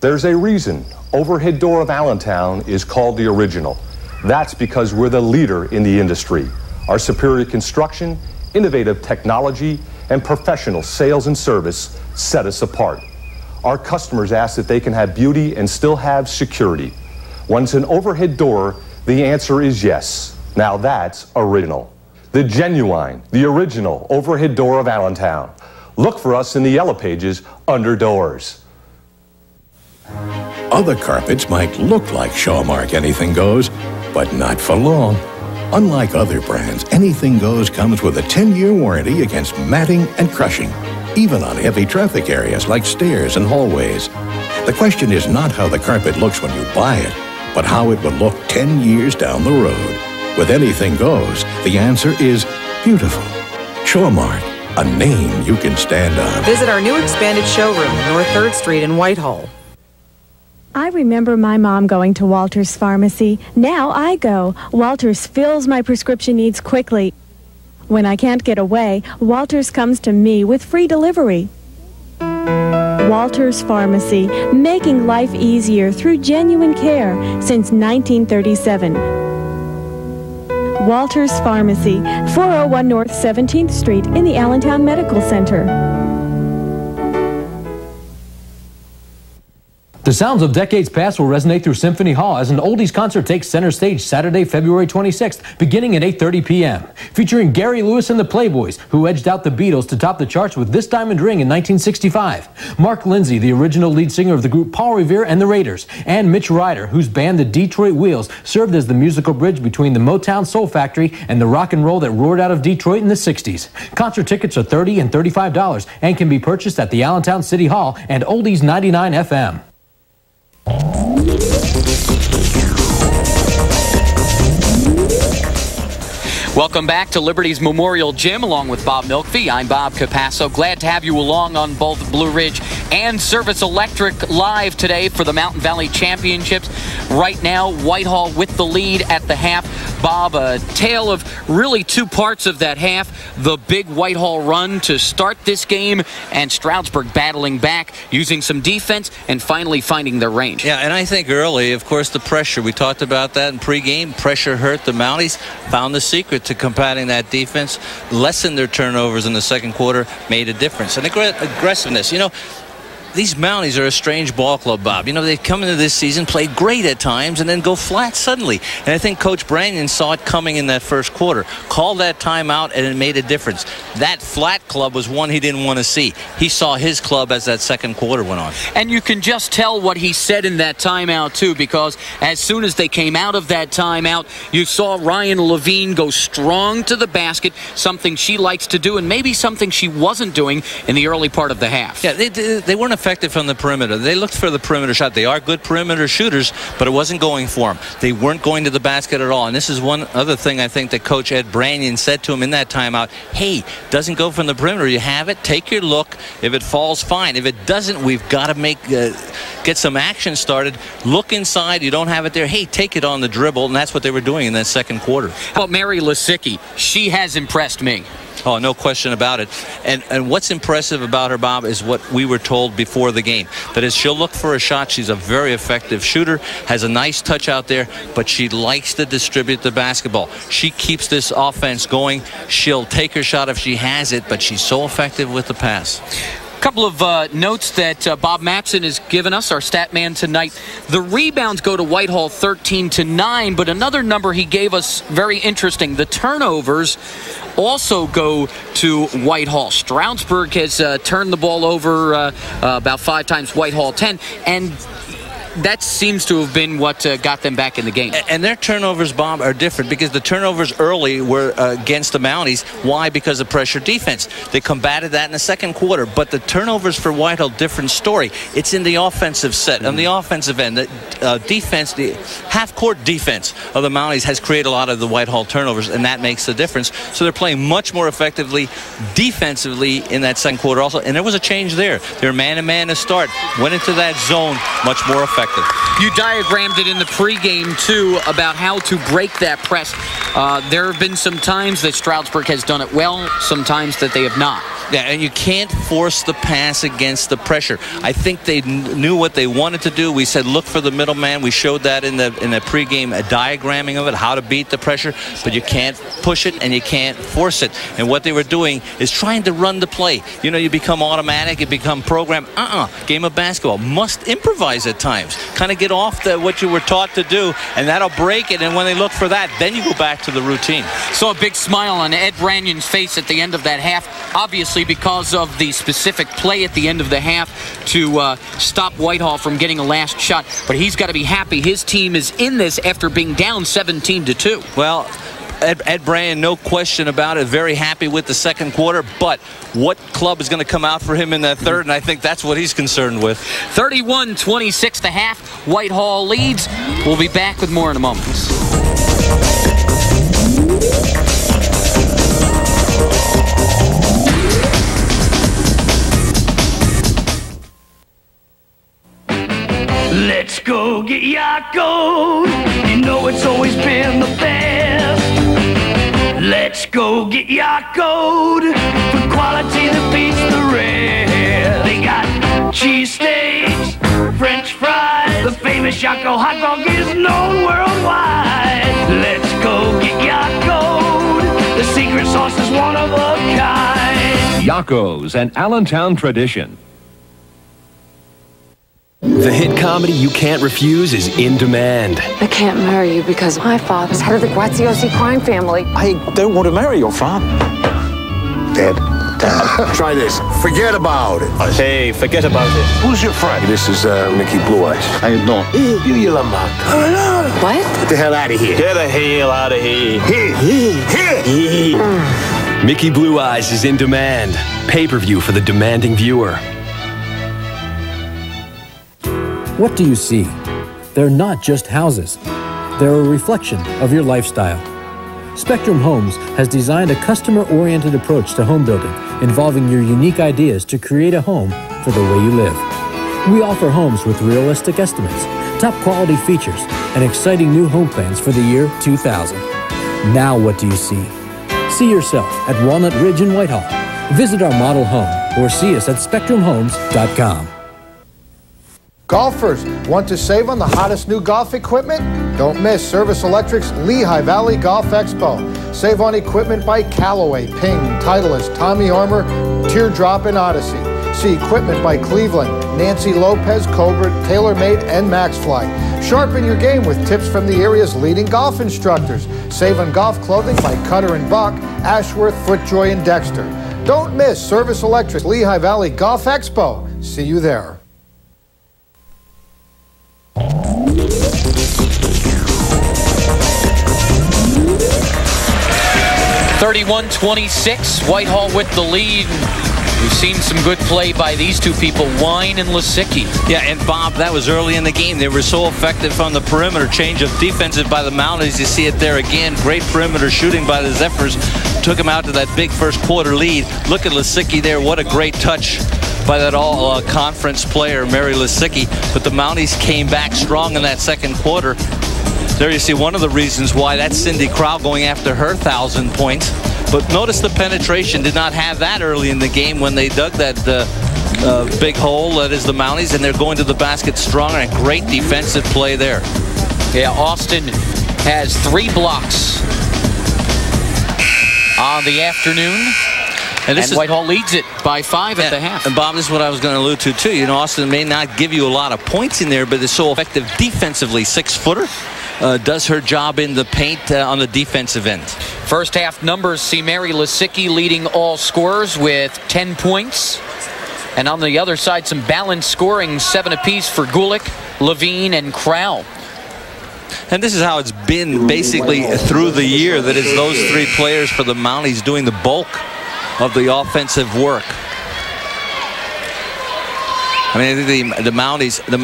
There's a reason Overhead Door of Allentown is called the original. That's because we're the leader in the industry. Our superior construction, innovative technology, and professional sales and service set us apart. Our customers ask that they can have beauty and still have security. Once an overhead door, the answer is yes. Now that's original. The genuine, the original overhead door of Allentown. Look for us in the yellow pages under doors. Other carpets might look like Shawmark Anything Goes, but not for long. Unlike other brands, Anything Goes comes with a 10-year warranty against matting and crushing, even on heavy traffic areas like stairs and hallways. The question is not how the carpet looks when you buy it, but how it will look 10 years down the road. With Anything Goes, the answer is beautiful. Shawmark, a name you can stand on. Visit our new expanded showroom, North 3rd Street in Whitehall. I remember my mom going to Walter's Pharmacy. Now I go. Walter's fills my prescription needs quickly. When I can't get away, Walter's comes to me with free delivery. Walter's Pharmacy, making life easier through genuine care since 1937. Walter's Pharmacy, 401 North 17th Street in the Allentown Medical Center. The sounds of decades past will resonate through Symphony Hall as an oldies concert takes center stage Saturday, February 26th, beginning at 8.30 p.m. Featuring Gary Lewis and the Playboys, who edged out the Beatles to top the charts with This Diamond Ring in 1965. Mark Lindsay, the original lead singer of the group Paul Revere and the Raiders. And Mitch Ryder, whose band The Detroit Wheels served as the musical bridge between the Motown Soul Factory and the rock and roll that roared out of Detroit in the 60s. Concert tickets are 30 and $35 and can be purchased at the Allentown City Hall and Oldies 99 FM. Thank you. Welcome back to Liberty's Memorial Gym along with Bob Milkby. I'm Bob Capasso. Glad to have you along on both Blue Ridge and Service Electric live today for the Mountain Valley Championships. Right now, Whitehall with the lead at the half. Bob, a tale of really two parts of that half. The big Whitehall run to start this game and Stroudsburg battling back, using some defense and finally finding their range. Yeah, and I think early, of course, the pressure. We talked about that in pregame. Pressure hurt the Mounties. Found the secret to combating that defense, lessened their turnovers in the second quarter, made a difference. And aggressiveness. You know, these Mounties are a strange ball club, Bob. You know, they come into this season, play great at times, and then go flat suddenly. And I think Coach Branyan saw it coming in that first quarter. Called that timeout, and it made a difference. That flat club was one he didn't want to see. He saw his club as that second quarter went on. And you can just tell what he said in that timeout, too, because as soon as they came out of that timeout, you saw Ryan Levine go strong to the basket, something she likes to do, and maybe something she wasn't doing in the early part of the half. Yeah, they, they weren't effective from the perimeter. They looked for the perimeter shot. They are good perimeter shooters, but it wasn't going for them. They weren't going to the basket at all. And this is one other thing I think that Coach Ed Branyan said to him in that timeout. Hey, doesn't go from the perimeter. You have it. Take your look. If it falls, fine. If it doesn't, we've got to make uh, get some action started. Look inside. You don't have it there. Hey, take it on the dribble, and that's what they were doing in that second quarter. About Mary Lisicky? She has impressed me. Oh, no question about it. And and what's impressive about her, Bob, is what we were told before the game. That is, she'll look for a shot. She's a very effective shooter, has a nice touch out there, but she likes to distribute the basketball. She keeps this offense going. She'll take her shot if she has it, but she's so effective with the pass couple of uh, notes that uh, Bob Matson has given us, our stat man tonight. The rebounds go to Whitehall 13 to 9, but another number he gave us very interesting. The turnovers also go to Whitehall. Stroudsburg has uh, turned the ball over uh, uh, about five times, Whitehall 10. And that seems to have been what uh, got them back in the game. And their turnovers, Bob, are different because the turnovers early were uh, against the Mounties. Why? Because of pressure defense. They combated that in the second quarter. But the turnovers for Whitehall, different story. It's in the offensive set, on the offensive end. The uh, defense, the half-court defense of the Mounties has created a lot of the Whitehall turnovers, and that makes the difference. So they're playing much more effectively defensively in that second quarter also. And there was a change there. They're man-to-man to start. Went into that zone much more effective. You diagrammed it in the pregame, too, about how to break that press. Uh, there have been some times that Stroudsburg has done it well, sometimes that they have not. Yeah, and you can't force the pass against the pressure. I think they knew what they wanted to do. We said look for the middleman. We showed that in the in the pregame a diagramming of it, how to beat the pressure, but you can't push it and you can't force it. And what they were doing is trying to run the play. You know, you become automatic, you become program. Uh-uh. Game of basketball must improvise at times. Kind of get off the, what you were taught to do, and that'll break it. And when they look for that, then you go back to the routine. So a big smile on Ed Brannion's face at the end of that half. Obviously, because of the specific play at the end of the half to uh, stop Whitehall from getting a last shot. But he's got to be happy his team is in this after being down 17 to 2. Well, Ed, Ed Brannion, no question about it. Very happy with the second quarter, but what club is going to come out for him in that third? And I think that's what he's concerned with. 31 26 to half. Whitehall leads. We'll be back with more in a moment. Let's go get Yocco's. You know it's always been the best. Let's go get Yocco's for quality that beats the rest. They got cheesesteaks, French fries. The famous Yocco's hot dog is known worldwide. Let's go get Yocco's. The secret sauce is one of a kind. Yocco's, an Allentown tradition. The hit comedy you can't refuse is in demand. I can't marry you because my father's head of the Graziosi crime family. I don't want to marry your father. Dead. <laughs> Try this. Forget about it. Hey, forget about it. Who's your friend? This is uh, Mickey Blue Eyes. How you doing? You, you What? Get the hell out of here. Get the hell out of here. Here. Here. Here. Mickey Blue Eyes is in demand. Pay per view for the demanding viewer. What do you see? They're not just houses. They're a reflection of your lifestyle. Spectrum Homes has designed a customer-oriented approach to home building involving your unique ideas to create a home for the way you live. We offer homes with realistic estimates, top quality features, and exciting new home plans for the year 2000. Now what do you see? See yourself at Walnut Ridge in Whitehall. Visit our model home or see us at spectrumhomes.com. Golfers, want to save on the hottest new golf equipment? Don't miss Service Electric's Lehigh Valley Golf Expo. Save on equipment by Callaway, Ping, Titleist, Tommy Armour, Teardrop, and Odyssey. See equipment by Cleveland, Nancy Lopez, Cobra, TaylorMade, and MaxFli. Sharpen your game with tips from the area's leading golf instructors. Save on golf clothing by Cutter and Buck, Ashworth, FootJoy, and Dexter. Don't miss Service Electric's Lehigh Valley Golf Expo. See you there. 31 26. Whitehall with the lead. We've seen some good play by these two people, Wine and Lisicky. Yeah, and Bob, that was early in the game. They were so effective on the perimeter. Change of defensive by the Mounties. You see it there again. Great perimeter shooting by the Zephyrs. Took them out to that big first quarter lead. Look at Lisicky there. What a great touch by that all-conference uh, player, Mary Lisicky. But the Mounties came back strong in that second quarter. There you see one of the reasons why that's Cindy Crowell going after her 1,000 points. But notice the penetration did not have that early in the game when they dug that uh, uh, big hole that is the Mounties, and they're going to the basket strong and great defensive play there. Yeah, Austin has three blocks on the afternoon. And, and is, Whitehall leads it by five at the half. And Bob, this is what I was going to allude to too. You know, Austin may not give you a lot of points in there, but it's so effective defensively. Six footer. Uh, does her job in the paint uh, on the defensive end. First half numbers see Mary Lisicky leading all scorers with 10 points. And on the other side, some balanced scoring, seven apiece for Gulick, Levine, and Crowell. And this is how it's been basically through the year that it's those three players for the Mounties doing the bulk of the offensive work. I mean, I think the, the Mounties, the,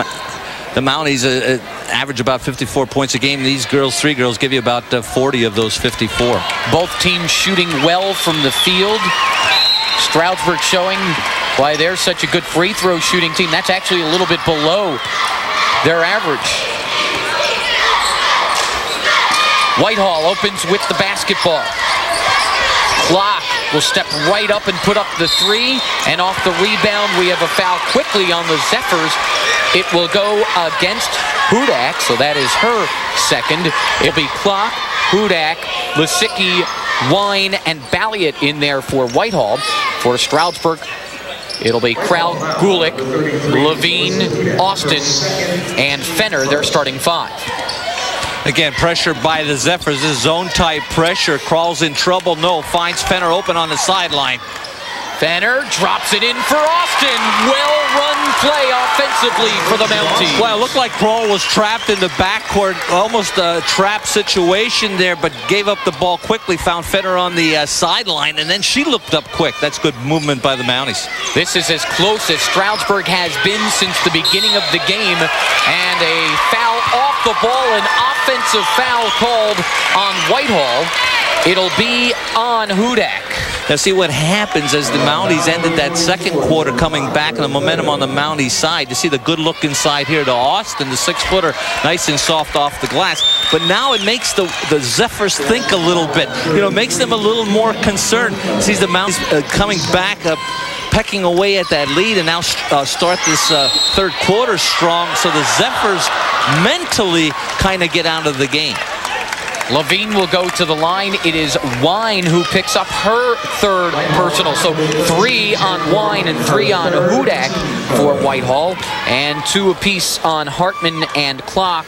the Mounties uh, uh, average about 54 points a game. These girls, three girls, give you about uh, 40 of those 54. Both teams shooting well from the field. Stroudsburg showing why they're such a good free throw shooting team. That's actually a little bit below their average. Whitehall opens with the basketball. Clock will step right up and put up the three. And off the rebound, we have a foul quickly on the Zephyrs. It will go against Hudak, so that is her second. It'll be Clock, Hudak, Lisicky, Wine, and Balliet in there for Whitehall. For Stroudsburg, It'll be Kraut, Gulick, Levine, Austin, and Fenner, their starting five. Again, pressure by the Zephyrs. This zone type pressure. Crawls in trouble. No. Finds Fenner open on the sideline. Fenner drops it in for Austin. Well-run play offensively for the Mounties. Well, it looked like Kroll was trapped in the backcourt, almost a trap situation there, but gave up the ball quickly, found Fenner on the uh, sideline, and then she looked up quick. That's good movement by the Mounties. This is as close as Stroudsburg has been since the beginning of the game, and a foul off the ball, an offensive foul called on Whitehall. It'll be on Hudak. Now see what happens as the Mounties ended that second quarter coming back and the momentum on the Mounties side. You see the good look inside here to Austin, the six-footer, nice and soft off the glass. But now it makes the, the Zephyrs think a little bit. You know, makes them a little more concerned. Sees the Mounties uh, coming back up pecking away at that lead and now uh, start this uh, third quarter strong so the Zephyrs mentally kind of get out of the game. Levine will go to the line. It is Wine who picks up her third personal. So three on Wine and three on Hudak for Whitehall. And two apiece on Hartman and Clock.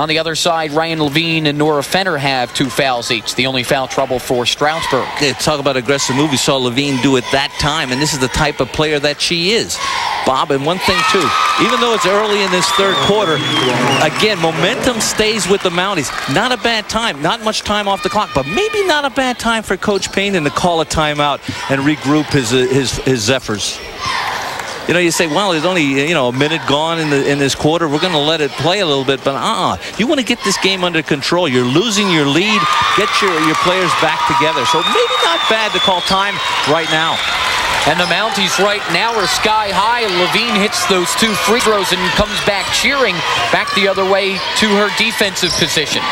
On the other side, Ryan Levine and Nora Fenner have two fouls each. The only foul trouble for Stroudsburg. Yeah, talk about aggressive move. We saw Levine do it that time, and this is the type of player that she is. Bob, and one thing too, even though it's early in this third quarter, again, momentum stays with the Mounties. Not a bad time, not much time off the clock, but maybe not a bad time for Coach Payne to call a timeout and regroup his, uh, his, his Zephyrs you know, you say, well, there's only you know a minute gone in the in this quarter. We're going to let it play a little bit, but uh-uh. You want to get this game under control. You're losing your lead. Get your your players back together. So maybe not bad to call time right now. And the Mounties right now are sky high. Levine hits those two free throws and comes back cheering back the other way to her defensive position.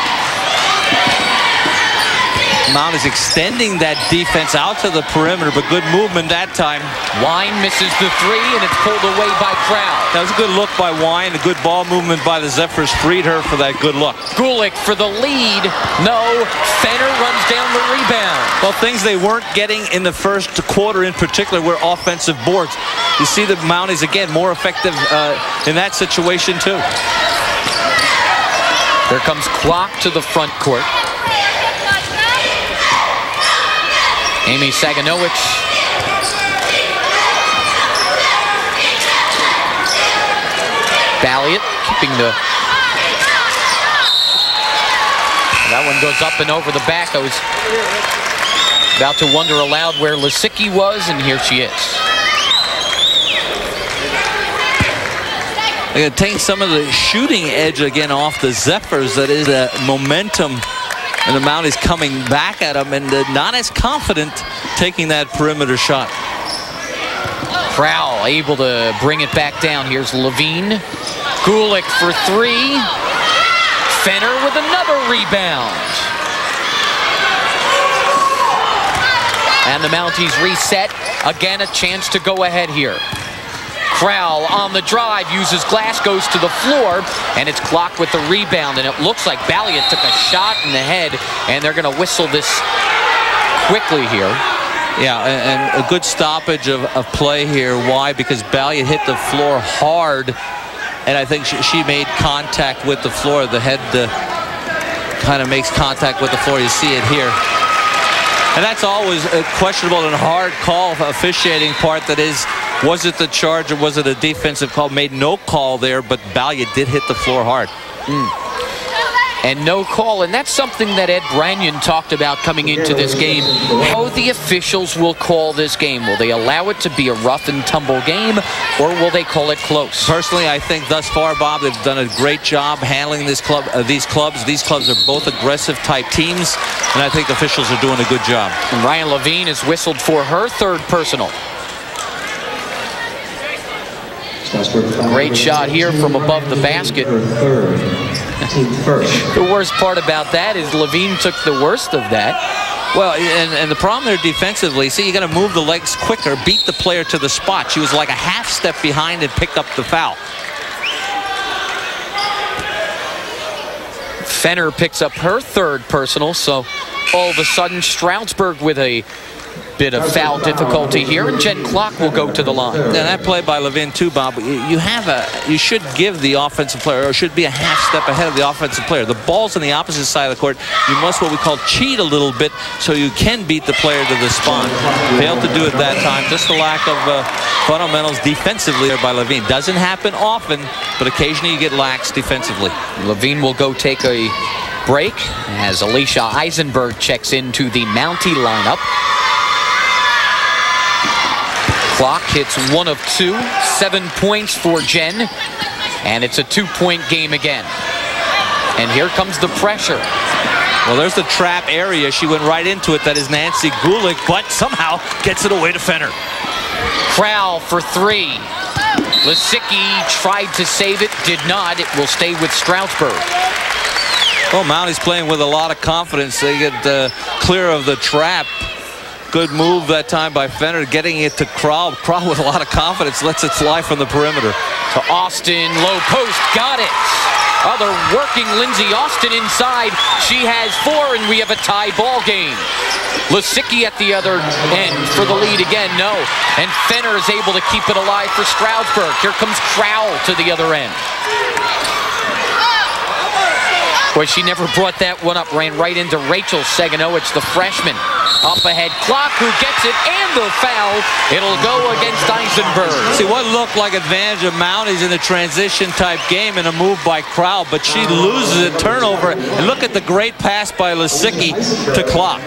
Mount is extending that defense out to the perimeter, but good movement that time. Wine misses the three, and it's pulled away by Crowd. That was a good look by Wine. A good ball movement by the Zephyrs freed her for that good look. Gulick for the lead. No, Fenner runs down the rebound. Well, things they weren't getting in the first quarter in particular were offensive boards. You see the Mounties, again, more effective uh, in that situation, too. There comes Clock to the front court. Amy Saganowicz. Balliet keeping the... That one goes up and over the back. I was about to wonder aloud where Lisicky was, and here she is. They're going to take some of the shooting edge again off the Zephyrs. That is a momentum and the Mounties coming back at him and uh, not as confident taking that perimeter shot. Crowell able to bring it back down. Here's Levine. Gulick for three. Fenner with another rebound. And the Mounties reset. Again, a chance to go ahead here. Crowell on the drive, uses glass, goes to the floor, and it's clocked with the rebound. And it looks like Balliet took a shot in the head, and they're going to whistle this quickly here. Yeah, and, a good stoppage of, of play here. Why? Because Balliet hit the floor hard, and I think she, she made contact with the floor. The head uh, kind of makes contact with the floor. You see it here. And that's always a questionable and hard call officiating part that is Was it the charge or was it a defensive call? Made no call there, but Balliet did hit the floor hard. and no call. And that's something that Ed Branyan talked about coming into this game. How the officials will call this game. Will they allow it to be a rough and tumble game, or will they call it close? Personally, I think thus far, Bob, they've done a great job handling this club, uh, these clubs. These clubs are both aggressive type teams, and I think the officials are doing a good job. And Ryan Levine has whistled for her third personal. Great shot here from above the basket. <laughs> the worst part about that is Levine took the worst of that. Well, and, and the problem there defensively, see, you got to move the legs quicker, beat the player to the spot. She was like a half step behind and picked up the foul. Fenner picks up her third personal, so all of a sudden Stroudsburg with a bit of foul difficulty here, and Jen Clock will go to the line. And that play by Levine too, Bob. You, have a, you should give the offensive player, or should be a half step ahead of the offensive player. The ball's on the opposite side of the court. You must what we call cheat a little bit, so you can beat the player to the spot. Failed to do it that time. Just a lack of uh, fundamentals defensively there by Levine. Doesn't happen often, but occasionally you get lax defensively. Levine will go take a break as Alicia Eisenberg checks into the Mountie lineup. Clock hits one of two, seven points for Jen, and it's a two-point game again. And here comes the pressure. Well, there's the trap area. She went right into it. That is Nancy Gulick, but somehow gets it away to Fenner. Crowell for three. Lisicky tried to save it, did not. It will stay with Stroudsburg. Well, Mountie's playing with a lot of confidence. They get uh, clear of the trap. Good move that time by Fenner, getting it to Crowell. Crowell with a lot of confidence lets it fly from the perimeter. To Austin, low post, got it. Other working Lindsey Austin inside. She has four, and we have a tie ball game. Lisicky at the other end for the lead again, no. And Fenner is able to keep it alive for Stroudsburg. Here comes Crowell to the other end. Boy, she never brought that one up. Ran right into Rachel Seganowicz, the freshman. Up ahead, Clock, who gets it, and the foul. It'll go against Eisenberg. See, what looked like advantage of Mounties in the transition type game and a move by Crowell, but she loses it, turnover. And look at the great pass by Lisicky to Clock.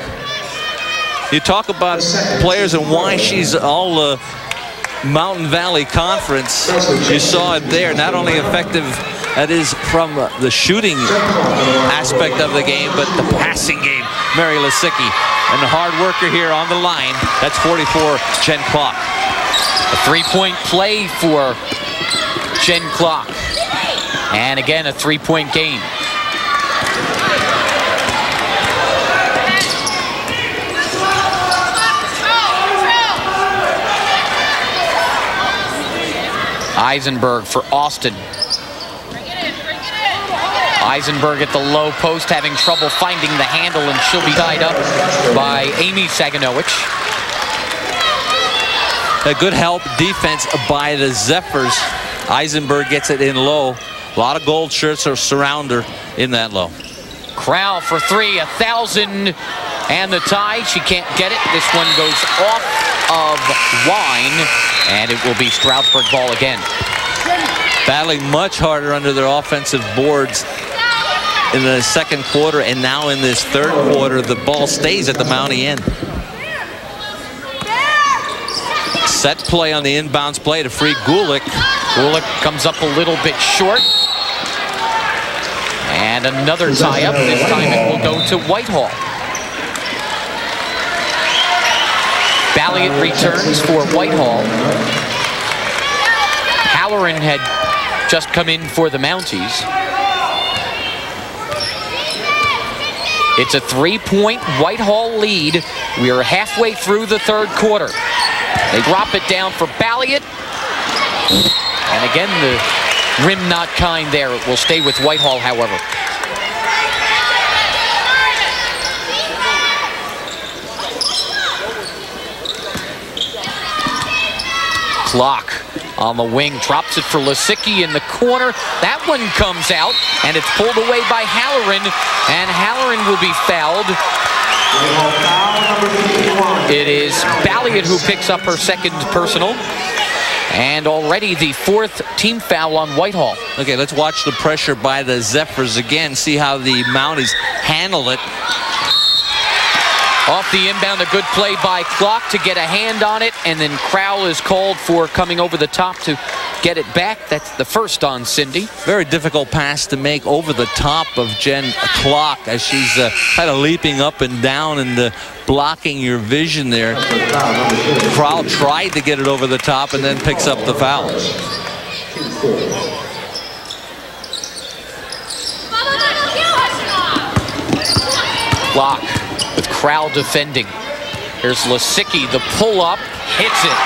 You talk about players and why she's all uh, Mountain Valley Conference. You saw it there. Not only effective that is from the shooting aspect of the game, but the passing game, Mary Lisicky. And the hard worker here on the line, that's 44, Jen Clock. A three-point play for Jen Clock. And again, a three-point game. Eisenberg for Austin. Eisenberg at the low post having trouble finding the handle and she'll be tied up by Amy Saganowicz. A good help defense by the Zephyrs. Eisenberg gets it in low. A lot of gold shirts are surround her in that low. Crowell for three, a thousand and the tie. She can't get it. This one goes off of Wine and it will be Stroudsburg ball again. Battling much harder under their offensive boards in the second quarter and now in this third quarter the ball stays at the Mountie end. Set play on the inbounds play to free Gulick. Gulick comes up a little bit short. And another tie up. This time it will go to Whitehall. Balliet returns for Whitehall. Halloran had just come in for the Mounties. It's a three-point Whitehall lead. We are halfway through the third quarter. They drop it down for Balliet. And again, the rim not kind there. It will stay with Whitehall, however. Clock on the wing, drops it for Lisicky in the corner. That one comes out, and it's pulled away by Halloran, and Halloran will be fouled. It is Balliet who picks up her second personal. And already the fourth team foul on Whitehall. Okay, let's watch the pressure by the Zephyrs again, see how the Mounties handle it. Off the inbound, a good play by Clock to get a hand on it, and then Crowell is called for coming over the top to get it back. That's the first on Cindy. Very difficult pass to make over the top of Jen Clock as she's uh, kind of leaping up and down and uh, blocking your vision there. Crowell tried to get it over the top and then picks up the foul. Clock Crowell defending. Here's Lisicky, the pull-up, hits it.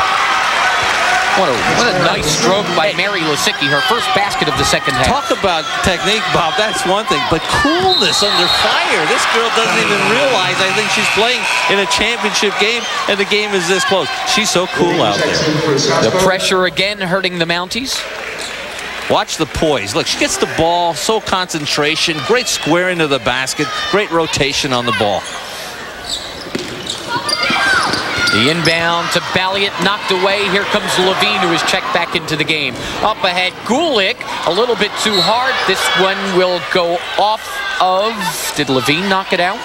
What a, what a nice stroke by Mary Lisicky, her first basket of the second half. Talk about technique, Bob. That's one thing. But coolness under fire. This girl doesn't even realize, I think she's playing in a championship game, and the game is this close. She's so cool out there. The pressure again hurting the Mounties. Watch the poise. Look, she gets the ball, so concentration, great square into the basket, great rotation on the ball. The inbound to Balliet, knocked away. Here comes Levine, who is checked back into the game. Up ahead, Gulick, a little bit too hard. This one will go off of, did Levine knock it out?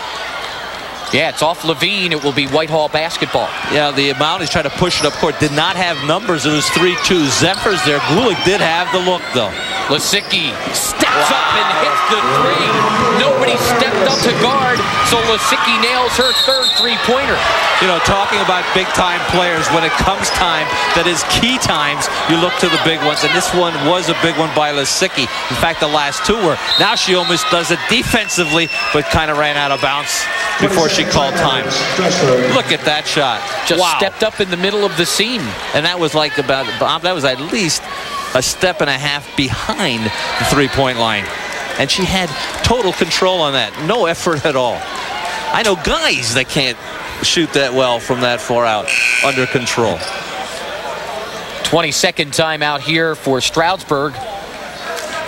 Yeah, it's off Levine. It will be Whitehall basketball. Yeah, the amount is trying to push it up court. Did not have numbers. It was 3-2. Zephyrs there. Gulick did have the look, though. Lisicky steps wow. up and hits the three. Nobody stepped up to guard, so Lisicky nails her third three-pointer. You know, talking about big-time players, when it comes time, that is key times, you look to the big ones, and this one was a big one by Lisicky. In fact, the last two were. Now she almost does it defensively, but kind of ran out of bounds before she called time. Look at that shot. Just wow. stepped up in the middle of the seam. And that was like about, that was at least a step and a half behind the three-point line. And she had total control on that. No effort at all. I know guys that can't shoot that well from that far out under control. 22nd timeout here for Stroudsburg.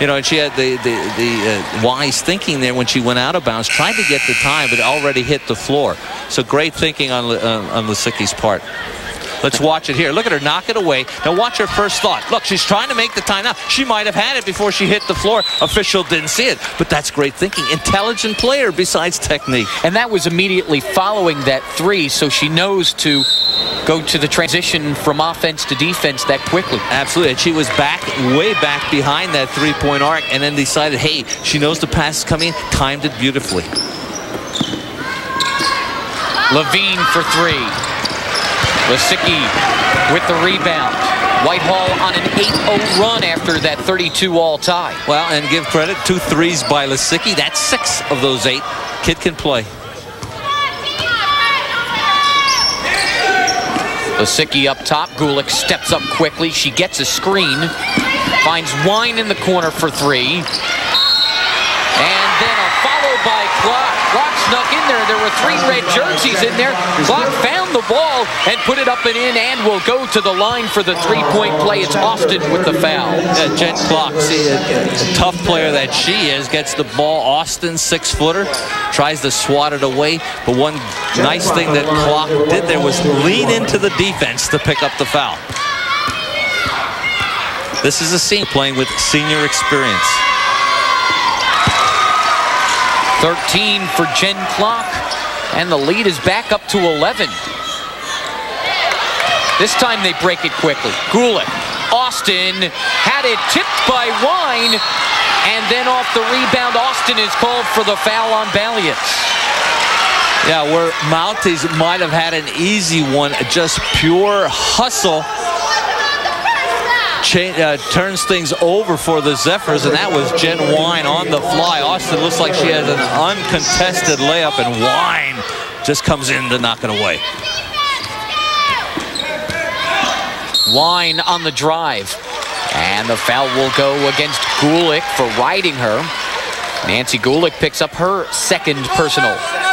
You know, and she had the the, the uh, wise thinking there when she went out of bounds, tried to get the time, but already hit the floor. So great thinking on uh, on Lisicky's part. Let's watch it here. Look at her knock it away. Now watch her first thought. Look, she's trying to make the time now. She might have had it before she hit the floor. Official didn't see it, but that's great thinking. Intelligent player besides technique. And that was immediately following that three, so she knows to go to the transition from offense to defense that quickly. Absolutely. And she was back, way back behind that three-point arc and then decided, hey, she knows the pass is coming timed it beautifully. Levine for three. Lisicky with the rebound. Whitehall on an 8-0 run after that 32 all tie. Well, and give credit, two threes by Lisicky. That's six of those eight. Kid can play. Lisicky up top. Gulick steps up quickly. She gets a screen. Finds Wine in the corner for three. And then a follow by Clock. Clock snuck in there. There were three red jerseys in there. Clock found the ball and put it up and in and will go to the line for the three-point play. It's Austin with the foul. Yeah, Jen Clock, see, a, a tough player that she is, gets the ball. Austin, six-footer, tries to swat it away. But one nice thing that Clock did there was lean into the defense to pick up the foul. This is a senior playing with senior experience. 13 for Jen Clock, and the lead is back up to 11. This time they break it quickly. Gulick, Austin had it tipped by Wine, and then off the rebound, Austin is called for the foul on Balliet. Yeah, where Mounties might have had an easy one, just pure hustle uh, turns things over for the Zephyrs, and that was Jen Wine on the fly. Austin looks like she has an uncontested layup, and Wine just comes in to knock it away. Wine on the drive. And the foul will go against Gulick for riding her. Nancy Gulick picks up her second personal.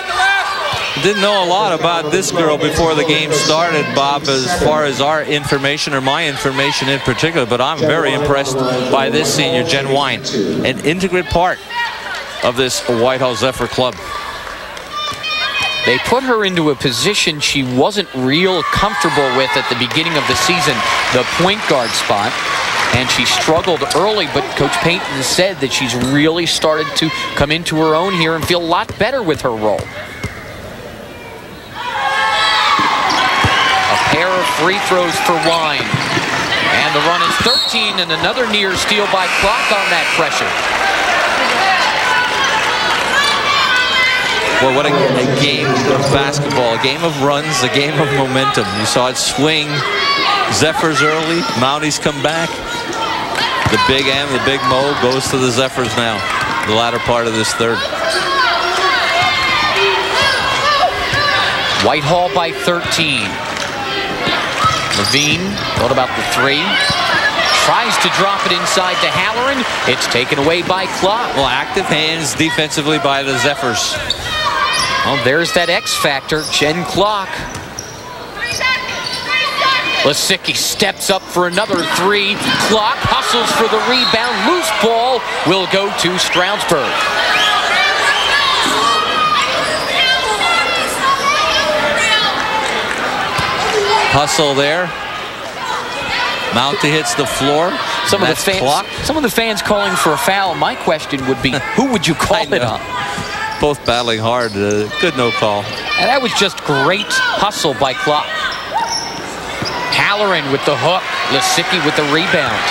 Didn't know a lot about this girl before the game started, Bob, as far as our information or my information in particular, but I'm very impressed by this senior, Jen Wine, an integral part of this Whitehall Zephyr club. They put her into a position she wasn't real comfortable with at the beginning of the season, the point guard spot. And she struggled early, but Coach Payton said that she's really started to come into her own here and feel a lot better with her role. A pair of free throws for Wine. And the run is 13 and another near steal by Clock on that pressure. Well, what a, a, game of basketball, a game of runs, a game of momentum. You saw it swing. Zephyrs early, Mounties come back. The big M, the big Mo goes to the Zephyrs now, the latter part of this third. Whitehall by 13. Levine thought about the three. Tries to drop it inside to Halloran. It's taken away by Clock. Well, active hands defensively by the Zephyrs. Well, there's that X factor, Jen Clock. Lisicky steps up for another three. Clock hustles for the rebound. Loose ball will go to Stroudsburg. Hustle there. Mounty hits the floor. Some of the fans, clock. some of the fans calling for a foul. My question would be, <laughs> who would you call it on? Both battling hard. Uh, good no call. And that was just great hustle by Clock. Halloran with the hook. Lisicky with the rebound.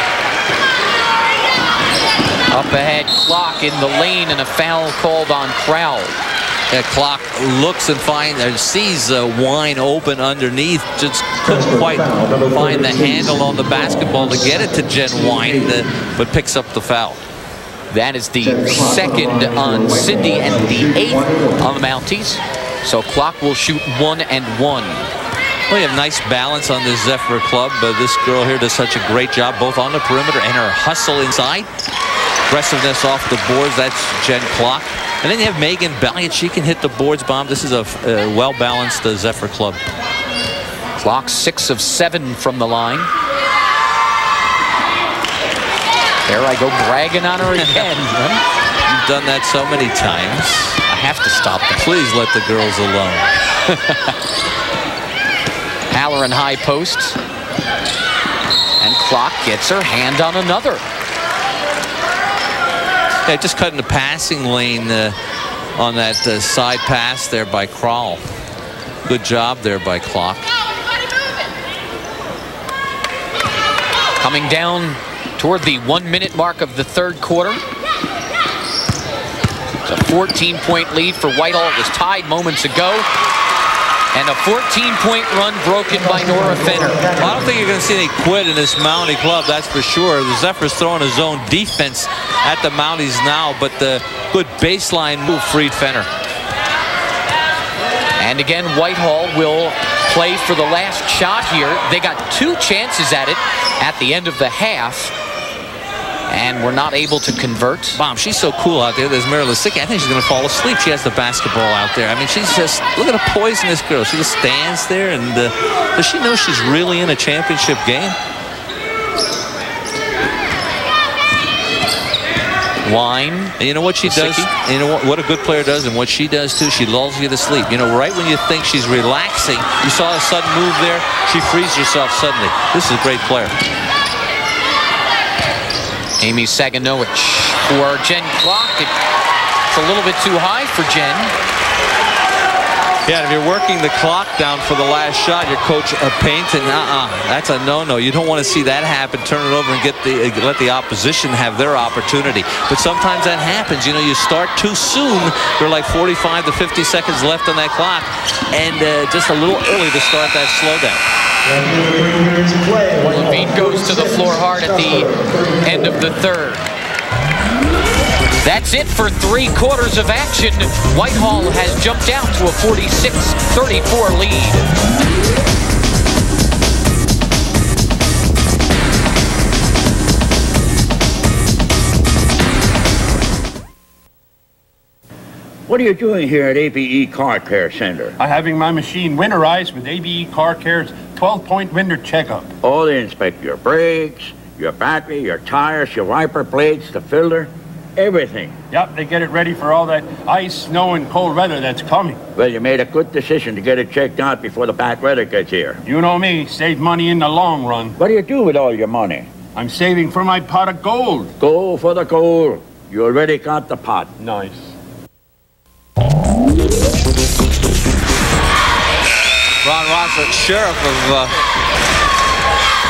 Up ahead, Clock in the lane and a foul called on Crowell. That clock looks and finds and sees uh, Wine open underneath. Just couldn't quite find the handle on the basketball to get it to Jen Wine, uh, but picks up the foul. That is the second on Cindy and the eighth on the Mounties. So clock will shoot one and one. Well, you have nice balance on this Zephyr club, but this girl here does such a great job both on the perimeter and her hustle inside. Aggressiveness off the boards, that's Jen Clock. And then you have Megan Balliet. She can hit the boards bomb. This is a, a well-balanced uh, Zephyr club. Clock six of seven from the line. There I go bragging on her <laughs> again. You've done that so many times. I have to stop that. Please let the girls alone. Halloran high post. And Clock gets her hand on another. Yeah, just cutting the passing lane uh, on that uh, side pass there by Crawl. Good job there by Clock. Coming down toward the one-minute mark of the third quarter. It's a 14-point lead for Whitehall. It was tied moments ago. And a 14-point run broken by Nora Fenner. Well, I don't think you're going to see any quit in this Mountie club, that's for sure. The Zephyrs throwing a zone defense at the Mounties now, but the good baseline move freed Fenner. And again, Whitehall will play for the last shot here. They got two chances at it at the end of the half and we're not able to convert. Mom, she's so cool out there. There's Mary Lisicky. I think she's going to fall asleep. She has the basketball out there. I mean, she's just, look at a poisonous girl. She just stands there, and uh, does she know she's really in a championship game? Wine. And you know what she does? You know what, what a good player does and what she does too? She lulls you to sleep. You know, right when you think she's relaxing, you saw a sudden move there, she frees herself suddenly. This is a great player. Amy Saganowicz for Jen Clock. It's a little bit too high for Jen. Yeah, if you're working the clock down for the last shot, your coach uh, Payton, uh-uh, that's a no-no. You don't want to see that happen. Turn it over and get the uh, let the opposition have their opportunity. But sometimes that happens. You know, you start too soon. There are like 45 to 50 seconds left on that clock, and uh, just a little early to start that slowdown. Levine goes to the floor hard at the end of the third. That's it for three quarters of action. Whitehall has jumped out to a 46-34 lead. What are you doing here at ABE Car Care Center? I'm having my machine winterized with ABE Car Care's 12-point winter checkup. Oh, they inspect your brakes, your battery, your tires, your wiper blades, the filter. Everything. Yep, they get it ready for all that ice, snow, and cold weather that's coming. Well, you made a good decision to get it checked out before the bad weather gets here. You know me, save money in the long run. What do you do with all your money? I'm saving for my pot of gold. Go for the gold. You already got the pot. Nice. Ron Rosler, sheriff of uh,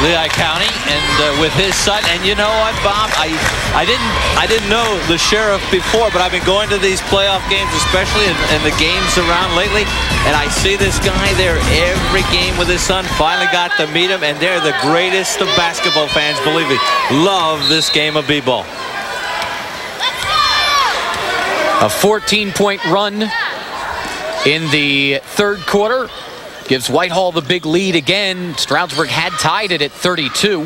Lehigh County, and uh, with his son. And you know what, Bob? I I didn't I didn't know the sheriff before, but I've been going to these playoff games, especially in, in the games around lately, and I see this guy there every game with his son. Finally got to meet him, and they're the greatest of basketball fans. Believe me, love this game of b-ball. A 14-point run in the third quarter gives Whitehall the big lead again. Stroudsburg had tied it at 32.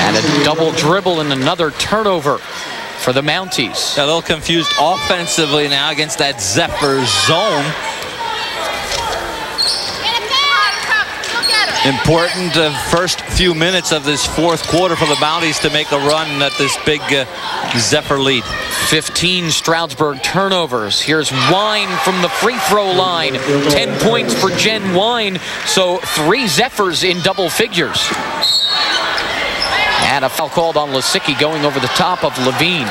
And a double dribble and another turnover for the Mounties. A little confused offensively now against that Zephyr zone. Important uh, first few minutes of this fourth quarter for the Mounties to make a run at this big uh, Zephyr lead. 15 Stroudsburg turnovers. Here's Wine from the free throw line. 10 points for Jen Wine. So three Zephyrs in double figures. And a foul called on Lisicky going over the top of Levine.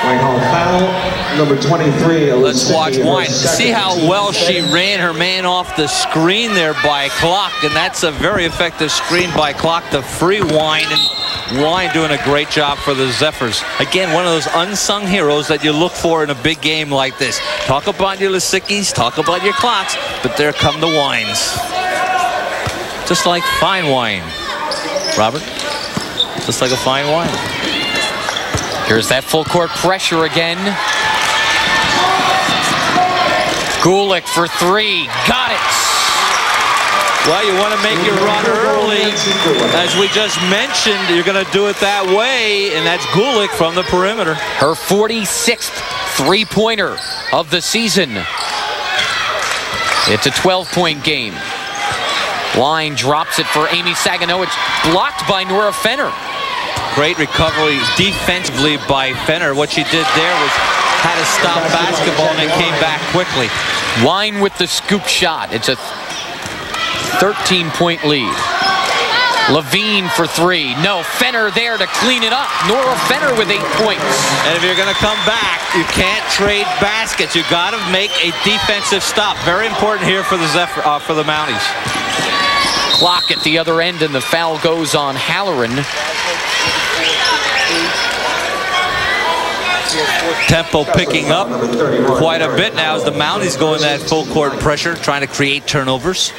Whitehall foul, number 23. Let's watch Lisicky, Wine. See how team well she ran her man off the screen there by Clock, and that's a very effective screen by Clock to free Wine, and Wine doing a great job for the Zephyrs. Again, one of those unsung heroes that you look for in a big game like this. Talk about your Lisickys, talk about your Clocks, but there come the Wines. Just like fine wine, Robert. Just like a fine wine. Here's that full court pressure again. Gulick for three. Got it. Well, you want to make your run early. As we just mentioned, you're going to do it that way, and that's Gulick from the perimeter. Her 46th three-pointer of the season. It's a 12-point game. Line drops it for Amy Saginaw. It's blocked by Nora Fenner. Great recovery defensively by Fenner. What she did there was had to stop basketball and then came back quickly. Wine with the scoop shot. It's a 13-point lead. Levine for three. No, Fenner there to clean it up. Nora Fenner with eight points. And if you're going to come back, you can't trade baskets. You got to make a defensive stop. Very important here for the Zephyr, uh, for the Mounties. Clock at the other end, and the foul goes on Halloran. Tempo picking up quite a bit now as the Mounties go in that full court pressure, trying to create turnovers.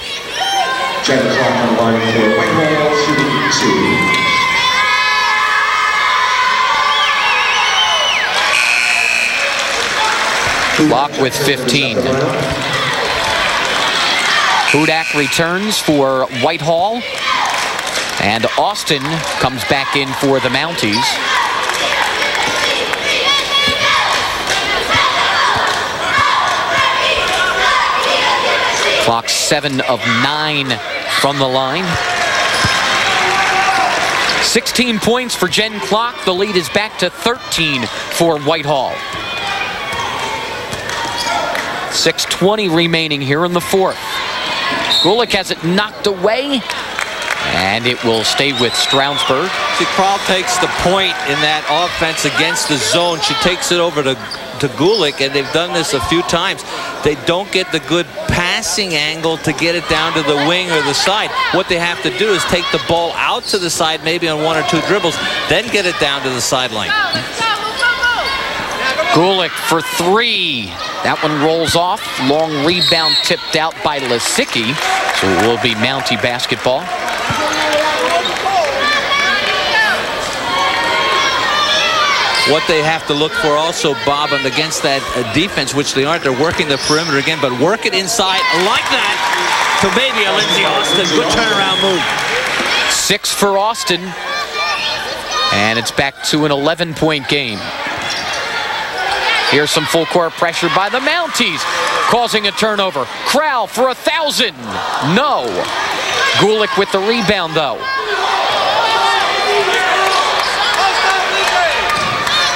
Clock with 15. Hudak returns for Whitehall. And Austin comes back in for the Mounties. Clock seven of nine from the line. 16 points for Jen Clock. The lead is back to 13 for Whitehall. 6.20 remaining here in the fourth. Gulick has it knocked away, and it will stay with Stroudsburg. See, Kral takes the point in that offense against the zone. She takes it over to, to Gulick, and they've done this a few times. They don't get the good passing angle to get it down to the wing or the side. What they have to do is take the ball out to the side, maybe on one or two dribbles, then get it down to the sideline. Gulick for three. That one rolls off. Long rebound tipped out by Lisicky. So it will be Mountie basketball. What they have to look for also, Bob, and against that uh, defense, which they aren't, they're working the perimeter again, but work it inside like that to maybe a Lindsey Austin. Good turnaround move. Six for Austin. And it's back to an 11-point game. Here's some full court pressure by the Mounties, causing a turnover. Crowell for a thousand. No. Gulick with the rebound, though.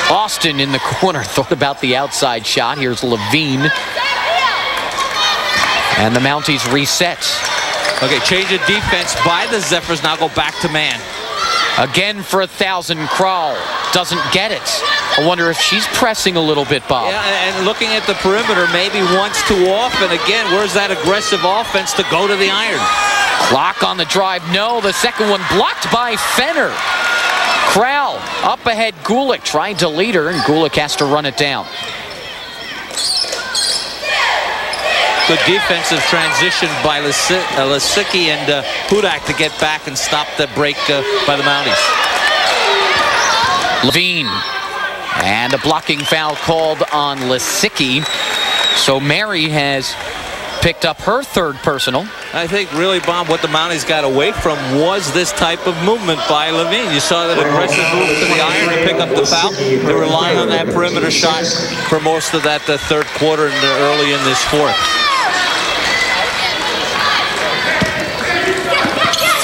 Austin in the corner thought about the outside shot. Here's Levine. And the Mounties reset. Okay, change of defense by the Zephyrs. Now go back to man. Again for a thousand. Kral doesn't get it. I wonder if she's pressing a little bit, Bob. Yeah, and looking at the perimeter, maybe once too often. Again, where's that aggressive offense to go to the iron? Clock on the drive. No, the second one blocked by Fenner. Kral up ahead. Gulick trying to lead her, and Gulick has to run it down. Good defensive transition by Lisicky and uh, Hudak to get back and stop the break uh, by the Mounties. Levine. And a blocking foul called on Lisicky. So Mary has picked up her third personal. I think really, Bob, what the Mounties got away from was this type of movement by Levine. You saw that aggressive move to the iron to pick up the foul. They're relying on that perimeter shot for most of that the third quarter and early in this fourth.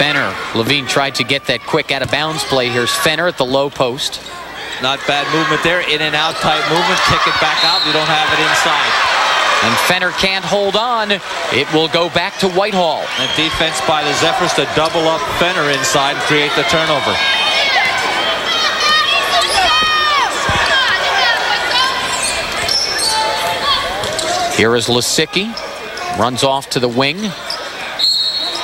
Fenner. Levine tried to get that quick out of bounds play. Here's Fenner at the low post. Not bad movement there. In and out type movement. Kick it back out. You don't have it inside. And Fenner can't hold on. It will go back to Whitehall. And defense by the Zephyrs to double up Fenner inside and create the turnover. Here is Lisicky. Runs off to the wing.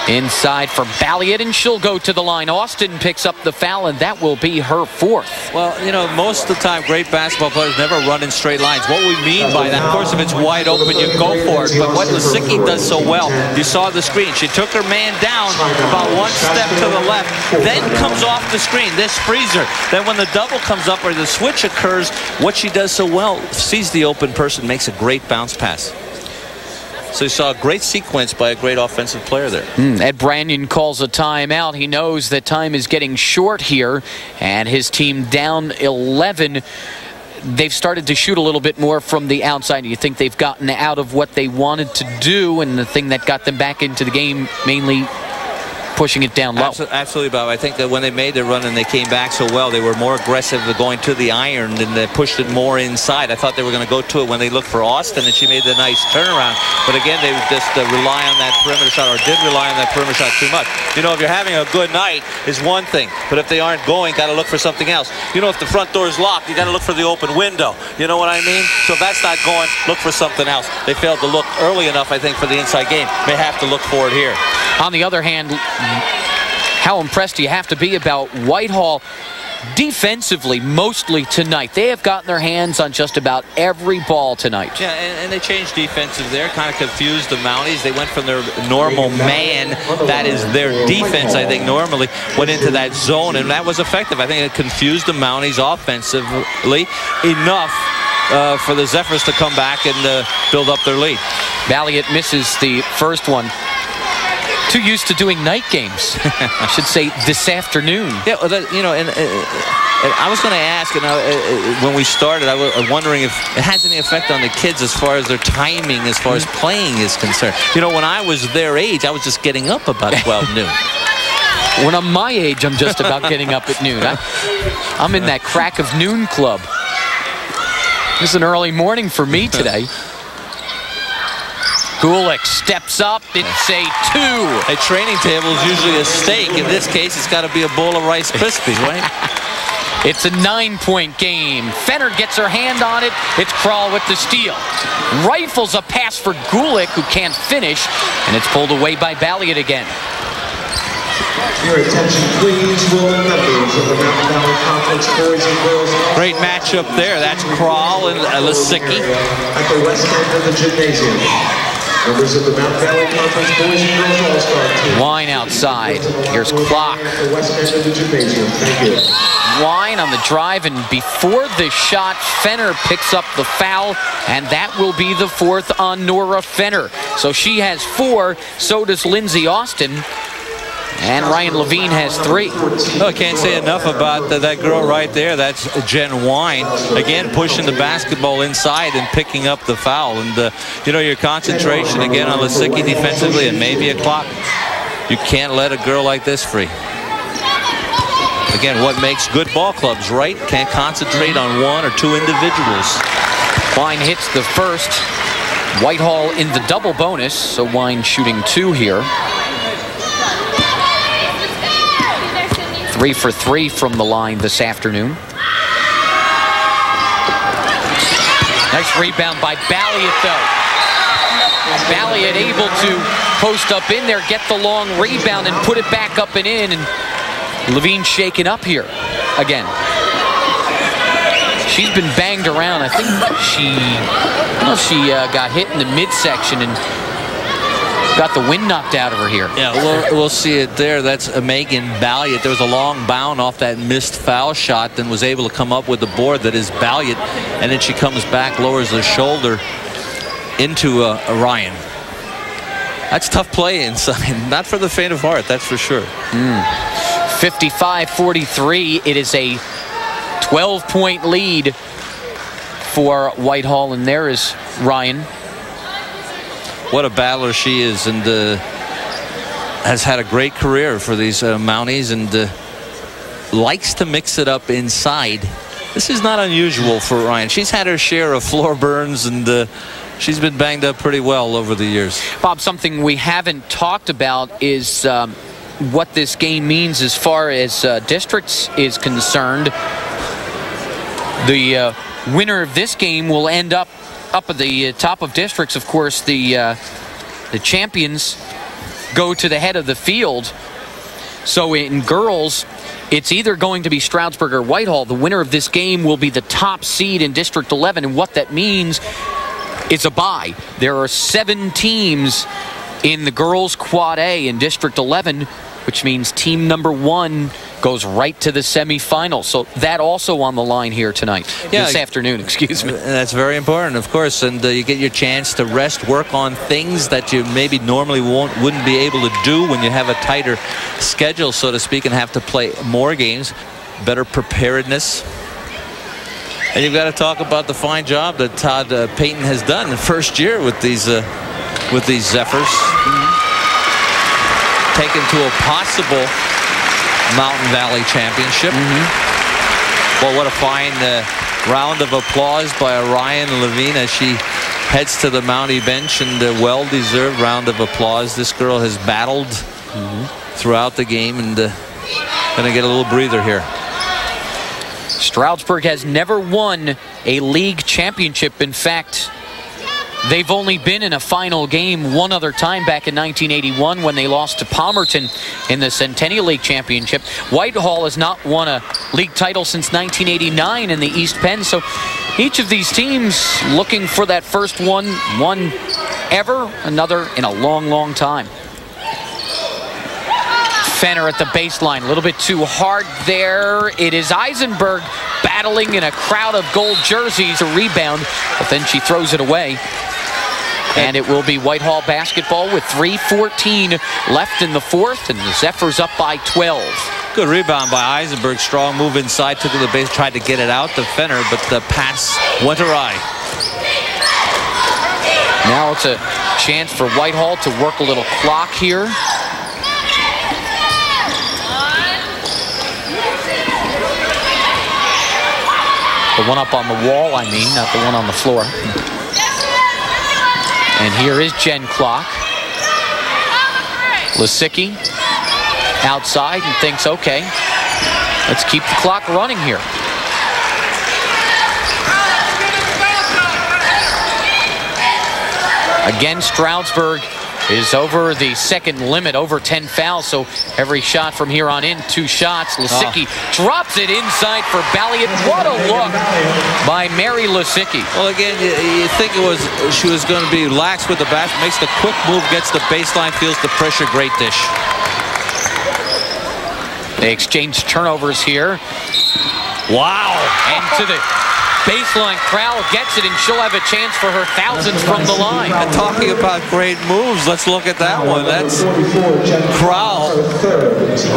Inside for Balliet, and she'll go to the line. Austin picks up the foul, and that will be her fourth. Well, you know, most of the time, great basketball players never run in straight lines. What we mean by that, of course, if it's wide open, you go for it. But what Lisicky does so well, you saw the screen. She took her man down about one step to the left, then comes off the screen. This freezer. Then when the double comes up or the switch occurs, what she does so well, sees the open person, makes a great bounce pass. So you saw a great sequence by a great offensive player there. Mm, Ed Brannion calls a timeout. He knows that time is getting short here, and his team down 11 they've started to shoot a little bit more from the outside. You think they've gotten out of what they wanted to do, and the thing that got them back into the game mainly pushing it down low. Absolutely, Bob. I think that when they made their run and they came back so well, they were more aggressive going to the iron and they pushed it more inside. I thought they were going to go to it when they looked for Austin and she made the nice turnaround. But again, they just uh, rely on that perimeter shot or did rely on that perimeter shot too much. You know, if you're having a good night is one thing, but if they aren't going, got to look for something else. You know, if the front door is locked, you got to look for the open window. You know what I mean? So if that's not going, look for something else. They failed to look early enough, I think, for the inside game. May have to look for it here. On the other hand, how impressed do you have to be about Whitehall defensively mostly tonight. They have gotten their hands on just about every ball tonight. Yeah, and, and, they changed defensive there, kind of confused the Mounties. They went from their normal man, that is their defense, I think, normally, went into that zone, and that was effective. I think it confused the Mounties offensively enough uh, for the Zephyrs to come back and uh, build up their lead. Balliet misses the first one too used to doing night games. <laughs> I should say this afternoon. Yeah, you know, and, uh, and I was going to ask, and uh, uh, when we started, I was wondering if it has any effect on the kids as far as their timing, as far as playing is concerned. You know, when I was their age, I was just getting up about <laughs> 12 noon. When I'm my age, I'm just about getting up at noon. I, I'm in that crack of noon club. It's an early morning for me <laughs> today. Gulick steps up. It's a two. A training table is usually a steak. In this case, it's got to be a bowl of Rice Krispies, right? <laughs> It's a nine-point game. Fenner gets her hand on it. It's Kral with the steal. Rifles a pass for Gulick, who can't finish, and it's pulled away by Balliet again. Your attention, please, will the members of the Mountain Valley Conference boys and girls. Great matchup there. That's Kral and Lisicky. At the west end of the gymnasium. Members of the Mount Valley Conference Boys and Girls All-Star Team. Wine outside. Here's Clock. The west end of the gymnasium. Thank you. Wine on the drive, and before the shot, Fenner picks up the foul, and that will be the fourth on Nora Fenner. So she has four, so does Lindsey Austin. And Ryan Levine has three. Oh, I can't say enough about the, that girl right there. That's Jen Wine. Again, pushing the basketball inside and picking up the foul. And, uh, you know, your concentration again on Lisicky defensively and maybe a clock. You can't let a girl like this free. Again, what makes good ball clubs, right? Can't concentrate on one or two individuals. Wine hits the first. Whitehall in the double bonus, so Wine shooting two here. Three for three from the line this afternoon. Nice rebound by Balliet, though. Balliet able to post up in there, get the long rebound, and put it back up and in. And Levine shaken up here again. She's been banged around. I think she, if she uh, got hit in the midsection and got the wind knocked out of her here. Yeah, we'll, we'll see it there. That's Megan Balliet. There was a long bound off that missed foul shot, then was able to come up with the board that is Balliet, and then she comes back, lowers the shoulder into uh, Ryan. That's tough play inside. <laughs> Not for the faint of heart, that's for sure. Mm. 55-43. It is a 12-point lead for Whitehall, and there is Ryan. What a battler she is, and uh, has had a great career for these uh, Mounties, and uh, likes to mix it up inside. This is not unusual for Ryan. She's had her share of floor burns, and uh, she's been banged up pretty well over the years. Bob, something we haven't talked about is um, what this game means as far as uh, districts is concerned. The uh, winner of this game will end up up at the uh, top of districts. Of course, the uh, the champions go to the head of the field. So in girls, it's either going to be Stroudsburg or Whitehall. The winner of this game will be the top seed in District 11, and what that means is a bye. There are seven teams in the girls' quad A in District 11, which means team number one goes right to the semifinals. So that also on the line here tonight, Yeah. this afternoon, excuse me. And that's very important, of course, and uh, you get your chance to rest, work on things that you maybe normally won't, wouldn't be able to do when you have a tighter schedule, so to speak, and have to play more games. Better preparedness. And you've got to talk about the fine job that Todd uh, Payton has done the first year with these uh, with these Zephyrs, taken to a possible Mountain Valley Championship. Well, what a fine uh, round of applause by Ryan Levine as she heads to the Mountie bench and a well-deserved round of applause. This girl has battled throughout the game and uh, gonna get a little breather here. Stroudsburg has never won a league championship. In fact, they've only been in a final game one other time back in 1981 when they lost to Palmerton in the Centennial League Championship. Whitehall has not won a league title since 1989 in the East Penn. So each of these teams looking for that first one, one ever, another in a long, long time. Fenner at the baseline, a little bit too hard there. It is Eisenberg battling in a crowd of gold jerseys, a rebound, but then she throws it away. And it will be Whitehall basketball with 3.14 left in the fourth, and the Zephyrs up by 12. Good rebound by Eisenberg. Strong move inside, took to the base, tried to get it out to Fenner, but the pass went awry. Now it's a chance for Whitehall to work a little clock here. The one up on the wall, I mean, not the one on the floor. And here is Jen Clock. Lisicky outside and thinks, okay, let's keep the clock running here. Again, Stroudsburg is over the second limit, over 10 fouls. So every shot from here on in, two shots. Lisicky ah. drops it inside for Balliet. What a look by Mary Lisicky. Well, again, you, you think it was she was going to be lax with the basket, makes the quick move, gets the baseline, feels the pressure, great dish. They exchange turnovers here. Wow. And to the baseline, Crowell gets it, and she'll have a chance for her thousands from the line. And talking about great moves, let's look at that one. That's Crowell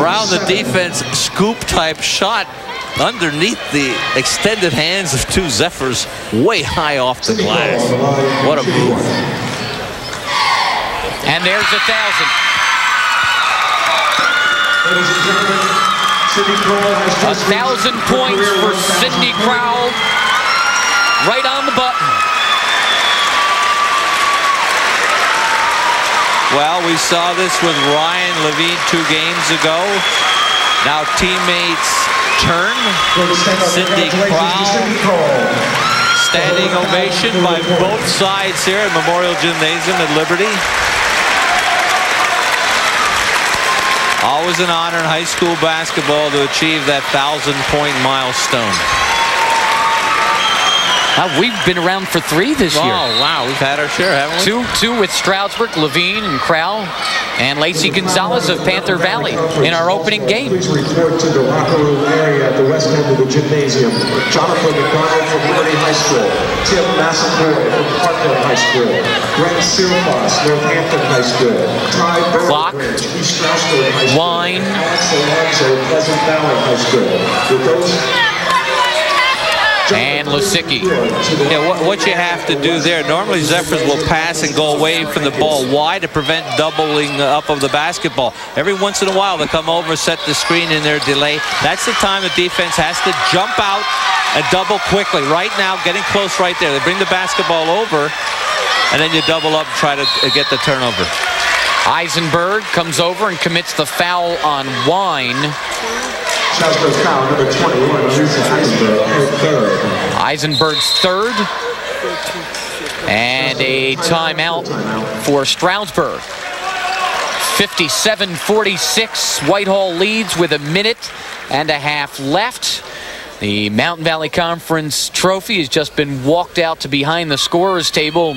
around the defense, scoop type shot underneath the extended hands of two Zephyrs, way high off the glass. What a move. And there's a thousand. A thousand points for Cindy Crowell. Right on the button. Well, we saw this with Ryan Levine two games ago. Now teammates turn. Cindy Crowell. Standing ovation by both sides here at Memorial Gymnasium at Liberty. Always an honor in high school basketball to achieve that thousand point milestone. Uh, we've been around for three this year. Oh, wow. We've had our share, haven't we? Two, two with Stroudsburg, Levine, and Crowell, and Lacey Gonzalez of Panther Valley in our opening game. Please report to the locker room area at the west end of the gymnasium. Jonathan McDonald from Liberty High School. Tim Massapoy from Parkland High School. Brent Silfas, Northampton High School. Ty Clock. Burridge, East Stroudsburg High School. Wine. Alex Alonso, Pleasant Valley High School. With those And Lisicky. Yeah, what, what you have to do there, normally Zephyrs will pass and go away from the ball. Why? To prevent doubling up of the basketball. Every once in a while, they come over, set the screen in their delay. That's the time the defense has to jump out and double quickly. Right now, getting close right there. They bring the basketball over, and then you double up and try to get the turnover. Eisenberg comes over and commits the foul on Wine. Stroudsburg foul number 21, Lisa Eisenberg, her third. Eisenberg's third. And a timeout for Stroudsburg. 57-46. Whitehall leads with a minute and a half left. The Mountain Valley Conference trophy has just been walked out to behind the scorer's table.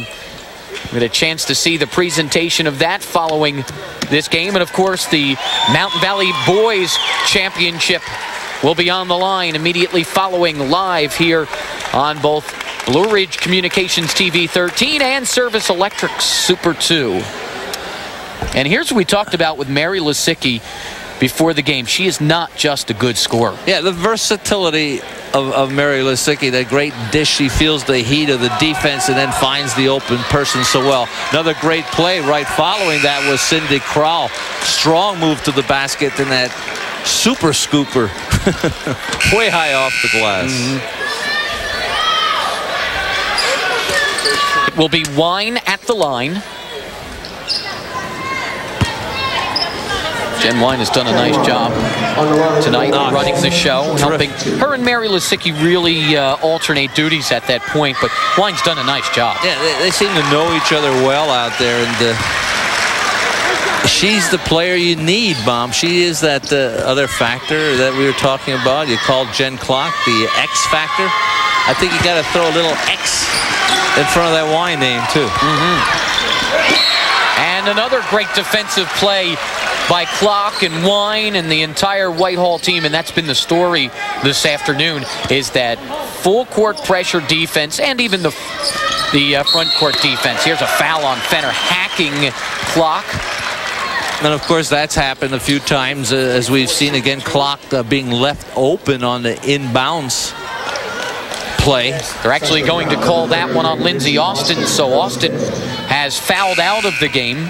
We had a chance to see the presentation of that following this game. And of course, the Mountain Valley Boys Championship will be on the line immediately following live here on both Blue Ridge Communications TV 13 and Service Electric Super 2. And here's what we talked about with Mary Lisicky before the game. She is not just a good scorer. Yeah, the versatility of, of Mary Lisicky, that great dish. She feels the heat of the defense and then finds the open person so well. Another great play right following that was Cindy Crowell. Strong move to the basket and that super scooper <laughs> way high off the glass. It will be Wine at the line. Jen Wine has done a nice job tonight running the show, helping her and Mary Lisicky really uh, alternate duties at that point, but Wine's done a nice job. Yeah, they, they seem to know each other well out there, and uh, she's the player you need, Mom. She is that uh, other factor that we were talking about. You called Jen Clock the X factor. I think you got to throw a little X in front of that Wine name, too. And another great defensive play by Clock and Wine and the entire Whitehall team, and that's been the story this afternoon, is that full court pressure defense and even the, the uh, front court defense. Here's a foul on Fenner, hacking Clock. And of course, that's happened a few times, uh, as we've seen again, clock uh, being left open on the inbounds play. They're actually going to call that one on Lindsey Austin, so Austin has fouled out of the game.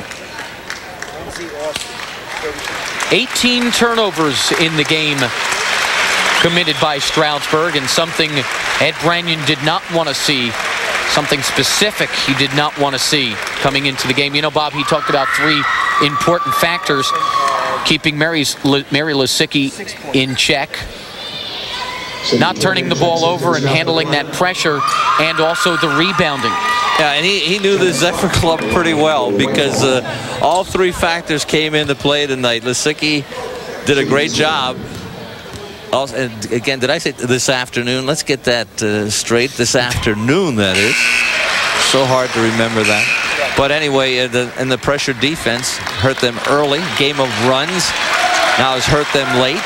18 turnovers in the game committed by Stroudsburg, and something Ed Branyon did not want to see. Something specific he did not want to see coming into the game. You know, Bob, he talked about three important factors keeping Mary's, Mary Lisicky in check, not turning the ball over and handling that pressure, and also the rebounding. Yeah, and he, he knew the Zephyr Club pretty well because uh, all three factors came into play tonight. Lisicky did a great job. Also, and again, did I say this afternoon? Let's get that uh, straight. This afternoon, that is. So hard to remember that. But anyway, uh, the, and the pressure defense hurt them early. Game of runs now has hurt them late.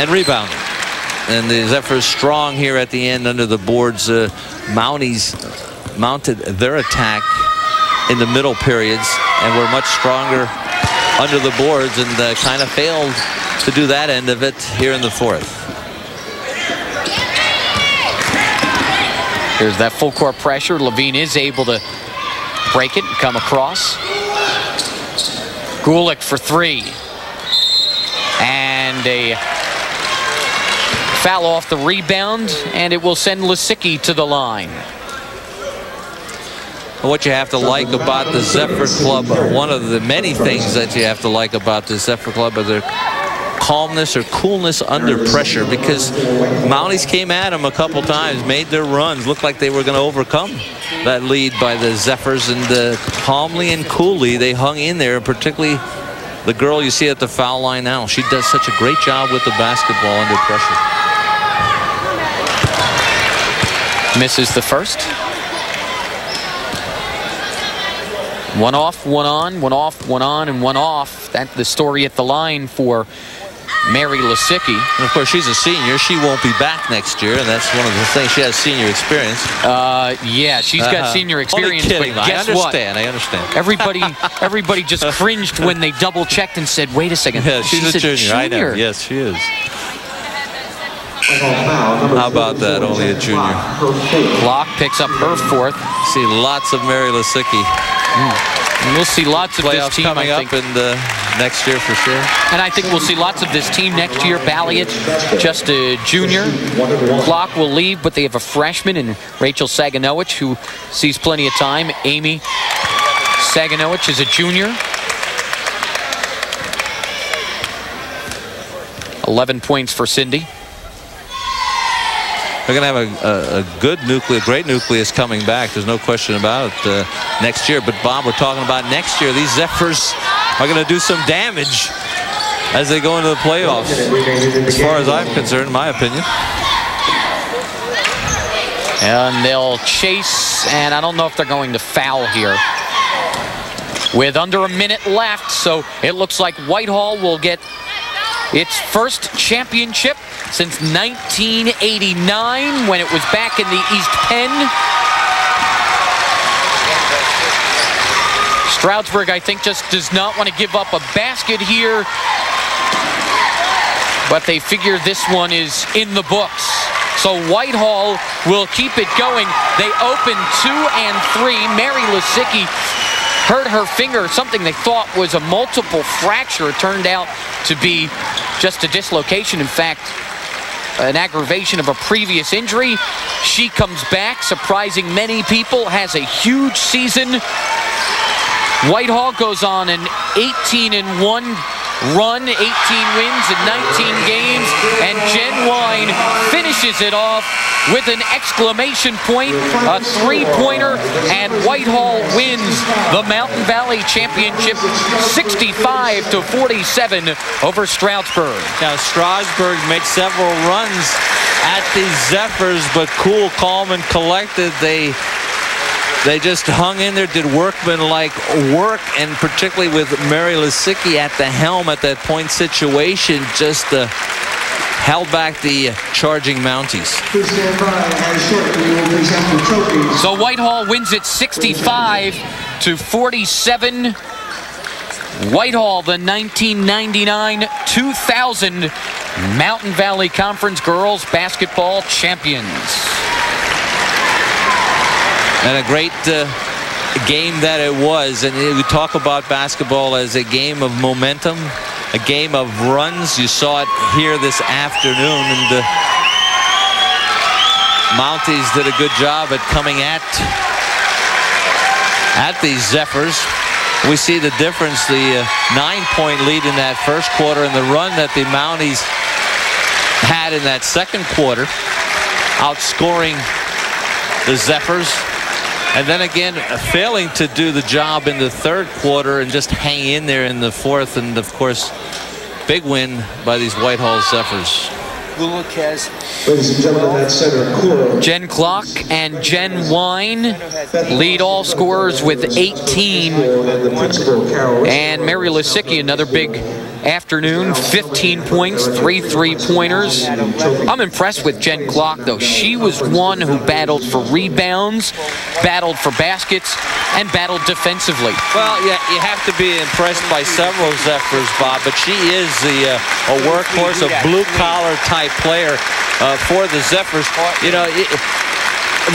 And rebounding. And the Zephyrs strong here at the end under the boards. Uh, Mounties mounted their attack in the middle periods and were much stronger under the boards and uh, kind of failed to do that end of it here in the fourth. Here's that full court pressure. Levine is able to break it and come across. Gulick for three. And a foul off the rebound, and it will send Lisicky to the line. What you have to like about the Zephyr Club, one of the many things that you have to like about the Zephyr Club, are their calmness or coolness under pressure because Mounties came at them a couple times, made their runs, looked like they were going to overcome that lead by the Zephyrs, and uh, calmly and coolly they hung in there, particularly the girl you see at the foul line now. She does such a great job with the basketball under pressure. Misses the first. One off, one on, one off, one on, and one off. That's the story at the line for Mary Lisicky. And of course, she's a senior. She won't be back next year, and that's one of the things. She has senior experience. Uh, yeah, she's got Uh-huh. senior experience. Only kidding. But I understand. what? I understand. Everybody, <laughs> everybody just cringed when they double checked and said, "Wait a second, Yeah, she's, a, junior. I know. Yes, she is. How about that? Only a junior. Block picks up her fourth. See lots of Mary Lisicky. And we'll see lots of this Playoffs team, coming I think. up in the next year for sure. And I think we'll see lots of this team next year. Balliet, just a junior. Flock will leave, but they have a freshman in Rachel Saganowicz who sees plenty of time. Amy Saganowicz is a junior. 11 points for Cindy. They're going to have a, a, a good nucleus, great nucleus coming back. There's no question about it uh, next year. But Bob, we're talking about next year. These Zephyrs are going to do some damage as they go into the playoffs. As far as I'm concerned, my opinion. And they'll chase, and I don't know if they're going to foul here. With under a minute left, so it looks like Whitehall will get its first championship since 1989 when it was back in the East Penn. Stroudsburg, I think, just does not want to give up a basket here. But they figure this one is in the books. So Whitehall will keep it going. They open two and three. Mary Lisicky hurt her finger, something they thought was a multiple fracture. It turned out to be just a dislocation. In fact, an aggravation of a previous injury. She comes back, surprising many people, has a huge season. Whitehall goes on an 18 and 1 run, 18 wins in 19 games, and Jen Wine finishes it off with an exclamation point, a three-pointer, and Whitehall wins the Mountain Valley Championship 65 to 47 over Stroudsburg. Now, Stroudsburg makes several runs at the Zephyrs, but cool, calm, and collected. They they just hung in there, did workman-like work, and particularly with Mary Lisicky at the helm at that point situation, just uh, held back the charging Mounties. So Whitehall wins it 65 to 47. Whitehall, the 1999-2000 Mountain Valley Conference Girls Basketball Champions. And a great uh, game that it was. And we talk about basketball as a game of momentum, a game of runs. You saw it here this afternoon. And the Mounties did a good job at coming at, at these Zephyrs. We see the difference, the uh, nine-point lead in that first quarter and the run that the Mounties had in that second quarter, outscoring the Zephyrs. And then again, failing to do the job in the third quarter and just hang in there in the fourth. And of course, big win by these Whitehall Zephyrs. Ladies and gentlemen, that center, Kuro. Jen Clock and Jen Wine lead all scorers with 18. And Mary Lisicky, another big afternoon, 15 points, three three-pointers. I'm impressed with Jen Clock, though. She was one who battled for rebounds, battled for baskets, and battled defensively. Well, yeah, you have to be impressed by several Zephyrs, Bob, but she is the uh, a workhorse, a blue-collar type player uh, for the Zephyrs. You know, it,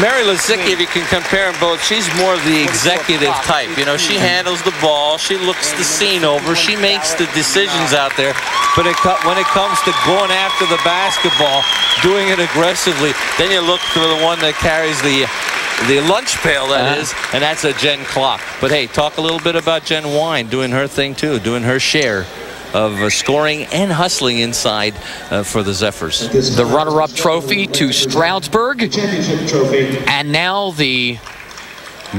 Mary Lisicky, if you can compare them both, she's more of the executive type. You know, she handles the ball, she looks the scene over, she makes the decisions out there. but it, when it comes to going after the basketball, doing it aggressively, then you look for the one that carries the the lunch pail that uh-huh. is, and that's a Jen Klock. But hey, talk a little bit about Jen Wine doing her thing too, doing her share of uh, scoring and hustling inside uh, for the Zephyrs. The runner-up trophy to Stroudsburg, and now the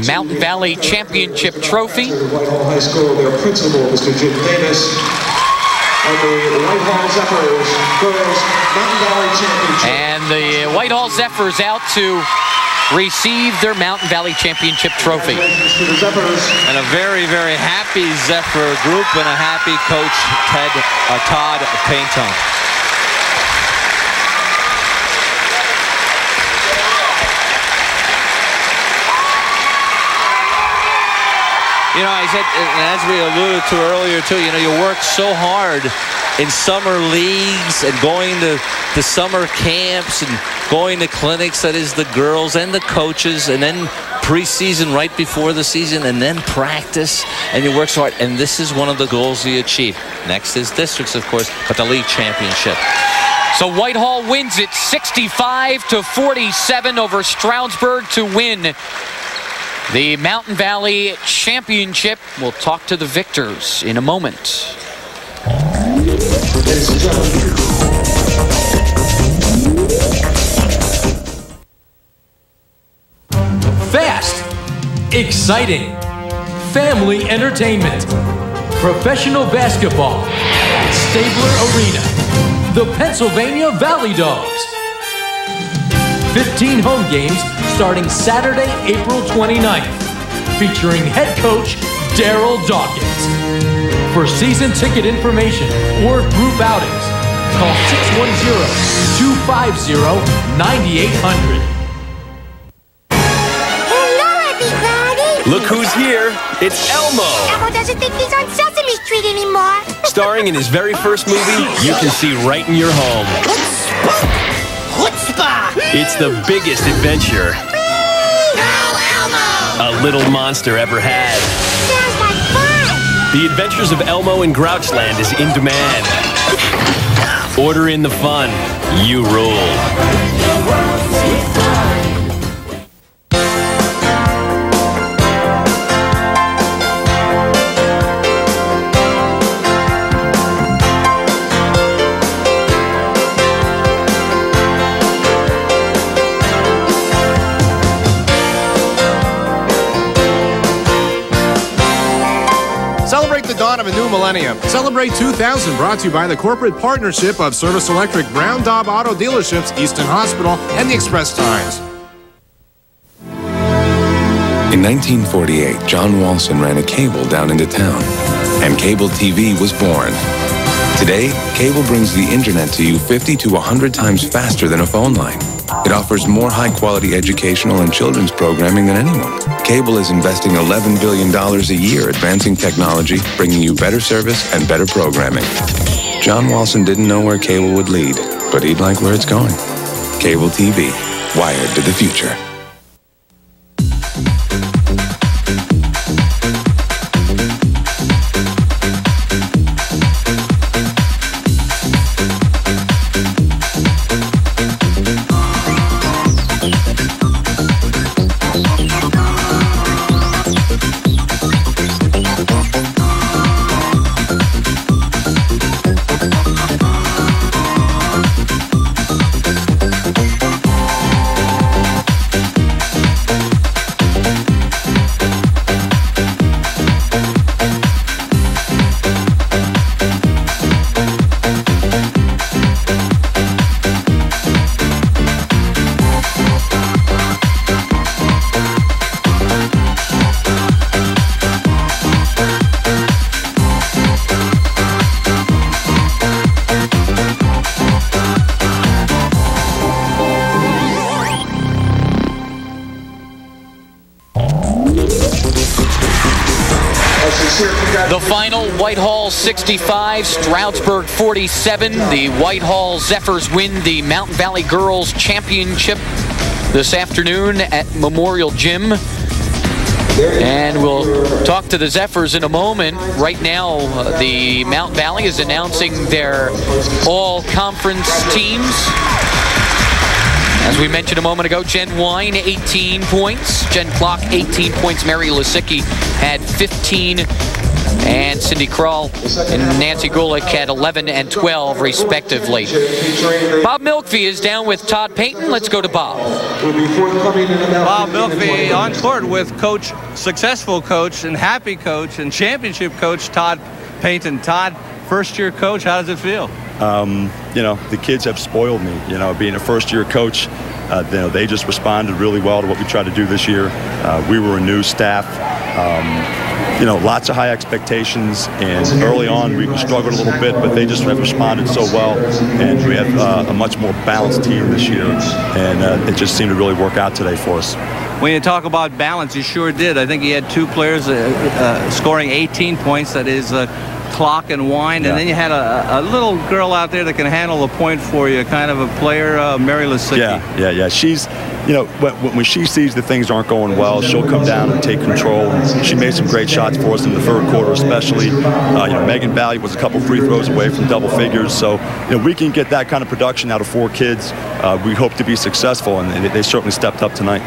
Mountain Valley Championship Trophy. Whitehall High School, their principal, Mr. Jim Davis, and the Whitehall Zephyrs Girls Mountain Valley Championship. And the Whitehall Zephyrs out to receive their Mountain Valley Championship trophy. And a very, very happy Zephyr group and a happy coach, Ted uh, Todd Paintone. You know, I said, as we alluded to earlier too, you know, you work so hard in summer leagues and going to the summer camps and going to clinics, that is the girls and the coaches, and then preseason right before the season, and then practice, and you work so hard. And this is one of the goals you achieve. Next is districts, of course, but the league championship. So Whitehall wins it 65 to 47 over Stroudsburg to win the Mountain Valley Championship. We'll talk to the victors in a moment. Fast, exciting, family entertainment, professional basketball, Stabler Arena, the Pennsylvania Valley Dogs. 15 home games starting Saturday, April 29th, featuring head coach Darryl Dawkins. For season ticket information or group outings, call 610-250-9800. Look who's here. It's Elmo. Elmo doesn't think he's on Sesame Street anymore. <laughs> Starring in his very first movie, you can see right in your home. It's the biggest adventure a little monster ever had. The Adventures of Elmo in Grouchland is in demand. Order in the fun. You rule. Of a new millennium. Celebrate 2000 brought to you by the corporate partnership of Service Electric, Brown Daub Auto Dealerships, Easton Hospital, and the Express Times. In 1948, John Walson ran a cable down into town, and cable TV was born. Today, cable brings the internet to you 50 to 100 times faster than a phone line. It offers more high-quality educational and children's programming than anyone. Cable is investing $11 billion a year advancing technology, bringing you better service and better programming. John Walson didn't know where cable would lead, but he'd like where it's going. Cable TV, wired to the future. 65, Stroudsburg 47. The Whitehall Zephyrs win the Mountain Valley Girls Championship this afternoon at Memorial Gym. And we'll talk to the Zephyrs in a moment. Right now, uh, the Mount Valley is announcing their all-conference teams. As we mentioned a moment ago, Jen Wine, 18 points. Jen Clock, 18 points. Mary Lisicky had 15. And Cindy Krull and Nancy Gulick had 11 and 12, respectively. Bob Milkvey is down with Todd Payton. Let's go to Bob. Bob Milkvey on court with coach, successful coach and happy coach and championship coach Todd Payton. Todd, first year coach, how does it feel? Um, you know, the kids have spoiled me. You know, being a first year coach, uh, you know, they just responded really well to what we tried to do this year. Uh, we were a new staff. Um, you know, lots of high expectations, and early on we struggled a little bit, but they just have responded so well, and we have uh, a much more balanced team this year, and uh, it just seemed to really work out today for us. When you talk about balance, you sure did. I think he had two players uh, uh scoring 18 points. That is uh, clock and wind, yeah. and then you had a, a, little girl out there that can handle a point for you, kind of a player, uh, Mary Lisicky. Yeah, yeah, yeah. She's, you know, when, when, she sees that things aren't going well, she'll come down and take control. She made some great shots for us in the third quarter, especially. Uh, you know, Megan Valley was a couple free throws away from double figures, so you know we can get that kind of production out of four kids. Uh, we hope to be successful, and they certainly stepped up tonight.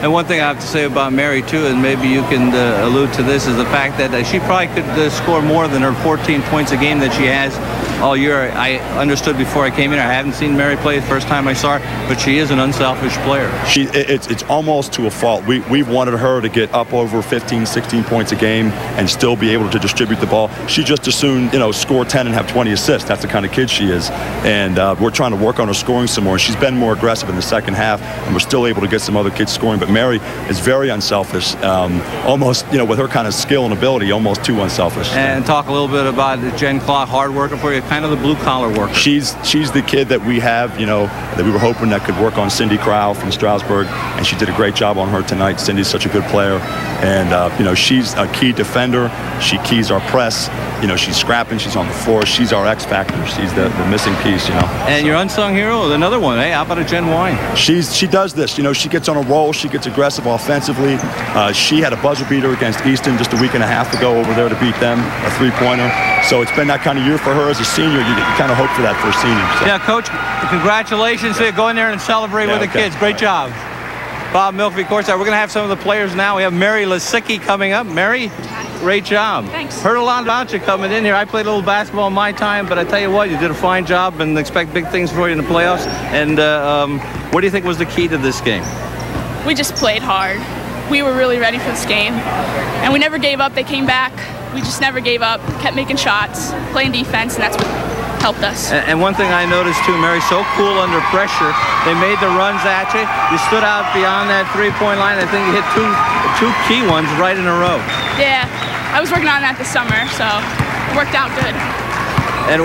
And one thing I have to say about Mary, too, and maybe you can uh, allude to this, is the fact that uh, she probably could uh, score more than her 14 points a game that she has all year. I understood before I came in. I haven't seen Mary play the first time I saw her, but she is an unselfish player. She, it's, it's almost to a fault. We, we've wanted her to get up over 15, 16 points a game and still be able to distribute the ball. She just as soon, you know, score 10 and have 20 assists. That's the kind of kid she is. And uh, we're trying to work on her scoring some more. She's been more aggressive in the second half, and we're still able to get some other kids scoring. But but Mary is very unselfish, um, almost, you know, with her kind of skill and ability, almost too unselfish. And talk a little bit about Jen Clark, hard worker for you, kind of the blue collar worker. She's she's the kid that we have, you know, that we were hoping that could work on Cindy Crowell from Stroudsburg, and she did a great job on her tonight. Cindy's such a good player, and uh, you know, she's a key defender. She keys our press. You know, she's scrapping. She's on the floor. She's our X factor. She's the, the missing piece. You know. And your unsung hero, another one. Hey, how about a Jen Wine? She's she does this. You know, she gets on a roll. She gets gets aggressive offensively. Uh, she had a buzzer beater against Easton just a week and a half ago over there to beat them, a three-pointer. So it's been that kind of year for her as a senior. You, you kind of hope for that for a senior. So. Yeah, Coach, congratulations. Yeah. Go in there and celebrate yeah, with okay. the kids. Great job. Bob Milkvey, course, we're going to have some of the players now. We have Mary Lisicky coming up. Mary, great job. Thanks. Heard a lot about you coming in here. I played a little basketball in my time, but I tell you what, you did a fine job and expect big things for you in the playoffs. And uh, um, what do you think was the key to this game? We just played hard. We were really ready for this game. And we never gave up. They came back. We just never gave up, kept making shots, playing defense, and that's what helped us. And, and one thing I noticed too, Mary, so cool under pressure. They made the runs at you. You stood out beyond that three-point line. I think you hit two, two key ones right in a row. Yeah, I was working on that this summer, so it worked out good. And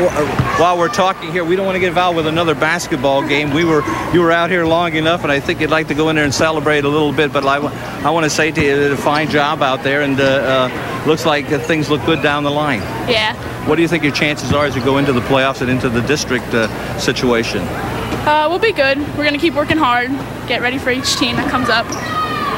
while we're talking here, we don't want to get involved with another basketball game. We were you were out here long enough, and I think you'd like to go in there and celebrate a little bit. But I, I want to say to you, you did a fine job out there, and uh, uh, looks like uh, things look good down the line. Yeah. What do you think your chances are as you go into the playoffs and into the district uh, situation? Uh, we'll be good. We're going to keep working hard, get ready for each team that comes up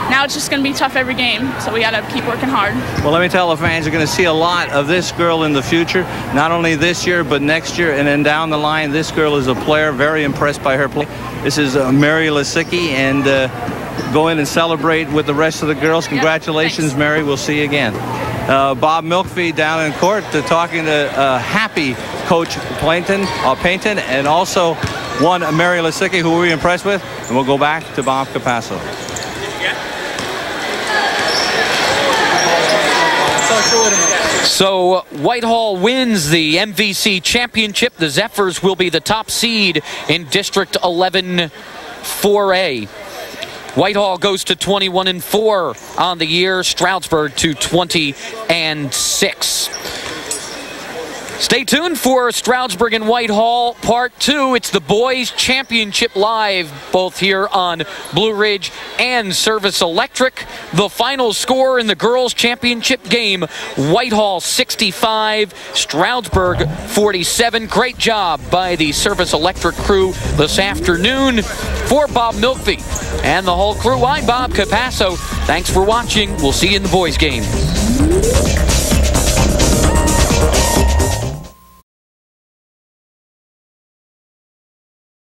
now it's just going to be tough every game, so we got to keep working hard. Well, let me tell the fans, you're going to see a lot of this girl in the future, not only this year, but next year, and then down the line. This girl is a player, very impressed by her play. This is uh, Mary Lisicky, and uh, go in and celebrate with the rest of the girls. Congratulations, yep, Mary. We'll see you again. Uh, Bob Milkfeed down in court to talking to uh, happy Coach Plainton, uh, Painton, and also one Mary Lisicky, who we're impressed with. And we'll go back to Bob Capasso. So uh, Whitehall wins the MVC championship. The Zephyrs will be the top seed in District 11 4A. Whitehall goes to 21 and 4 on the year. Stroudsburg to 20 and 6. Stay tuned for Stroudsburg and Whitehall Part 2. It's the Boys Championship Live, both here on Blue Ridge and Service Electric. The final score in the Girls Championship game Whitehall 65, Stroudsburg 47. Great job by the Service Electric crew this afternoon. For Bob Milkby and the whole crew, I'm Bob Capasso. Thanks for watching. We'll see you in the boys' game.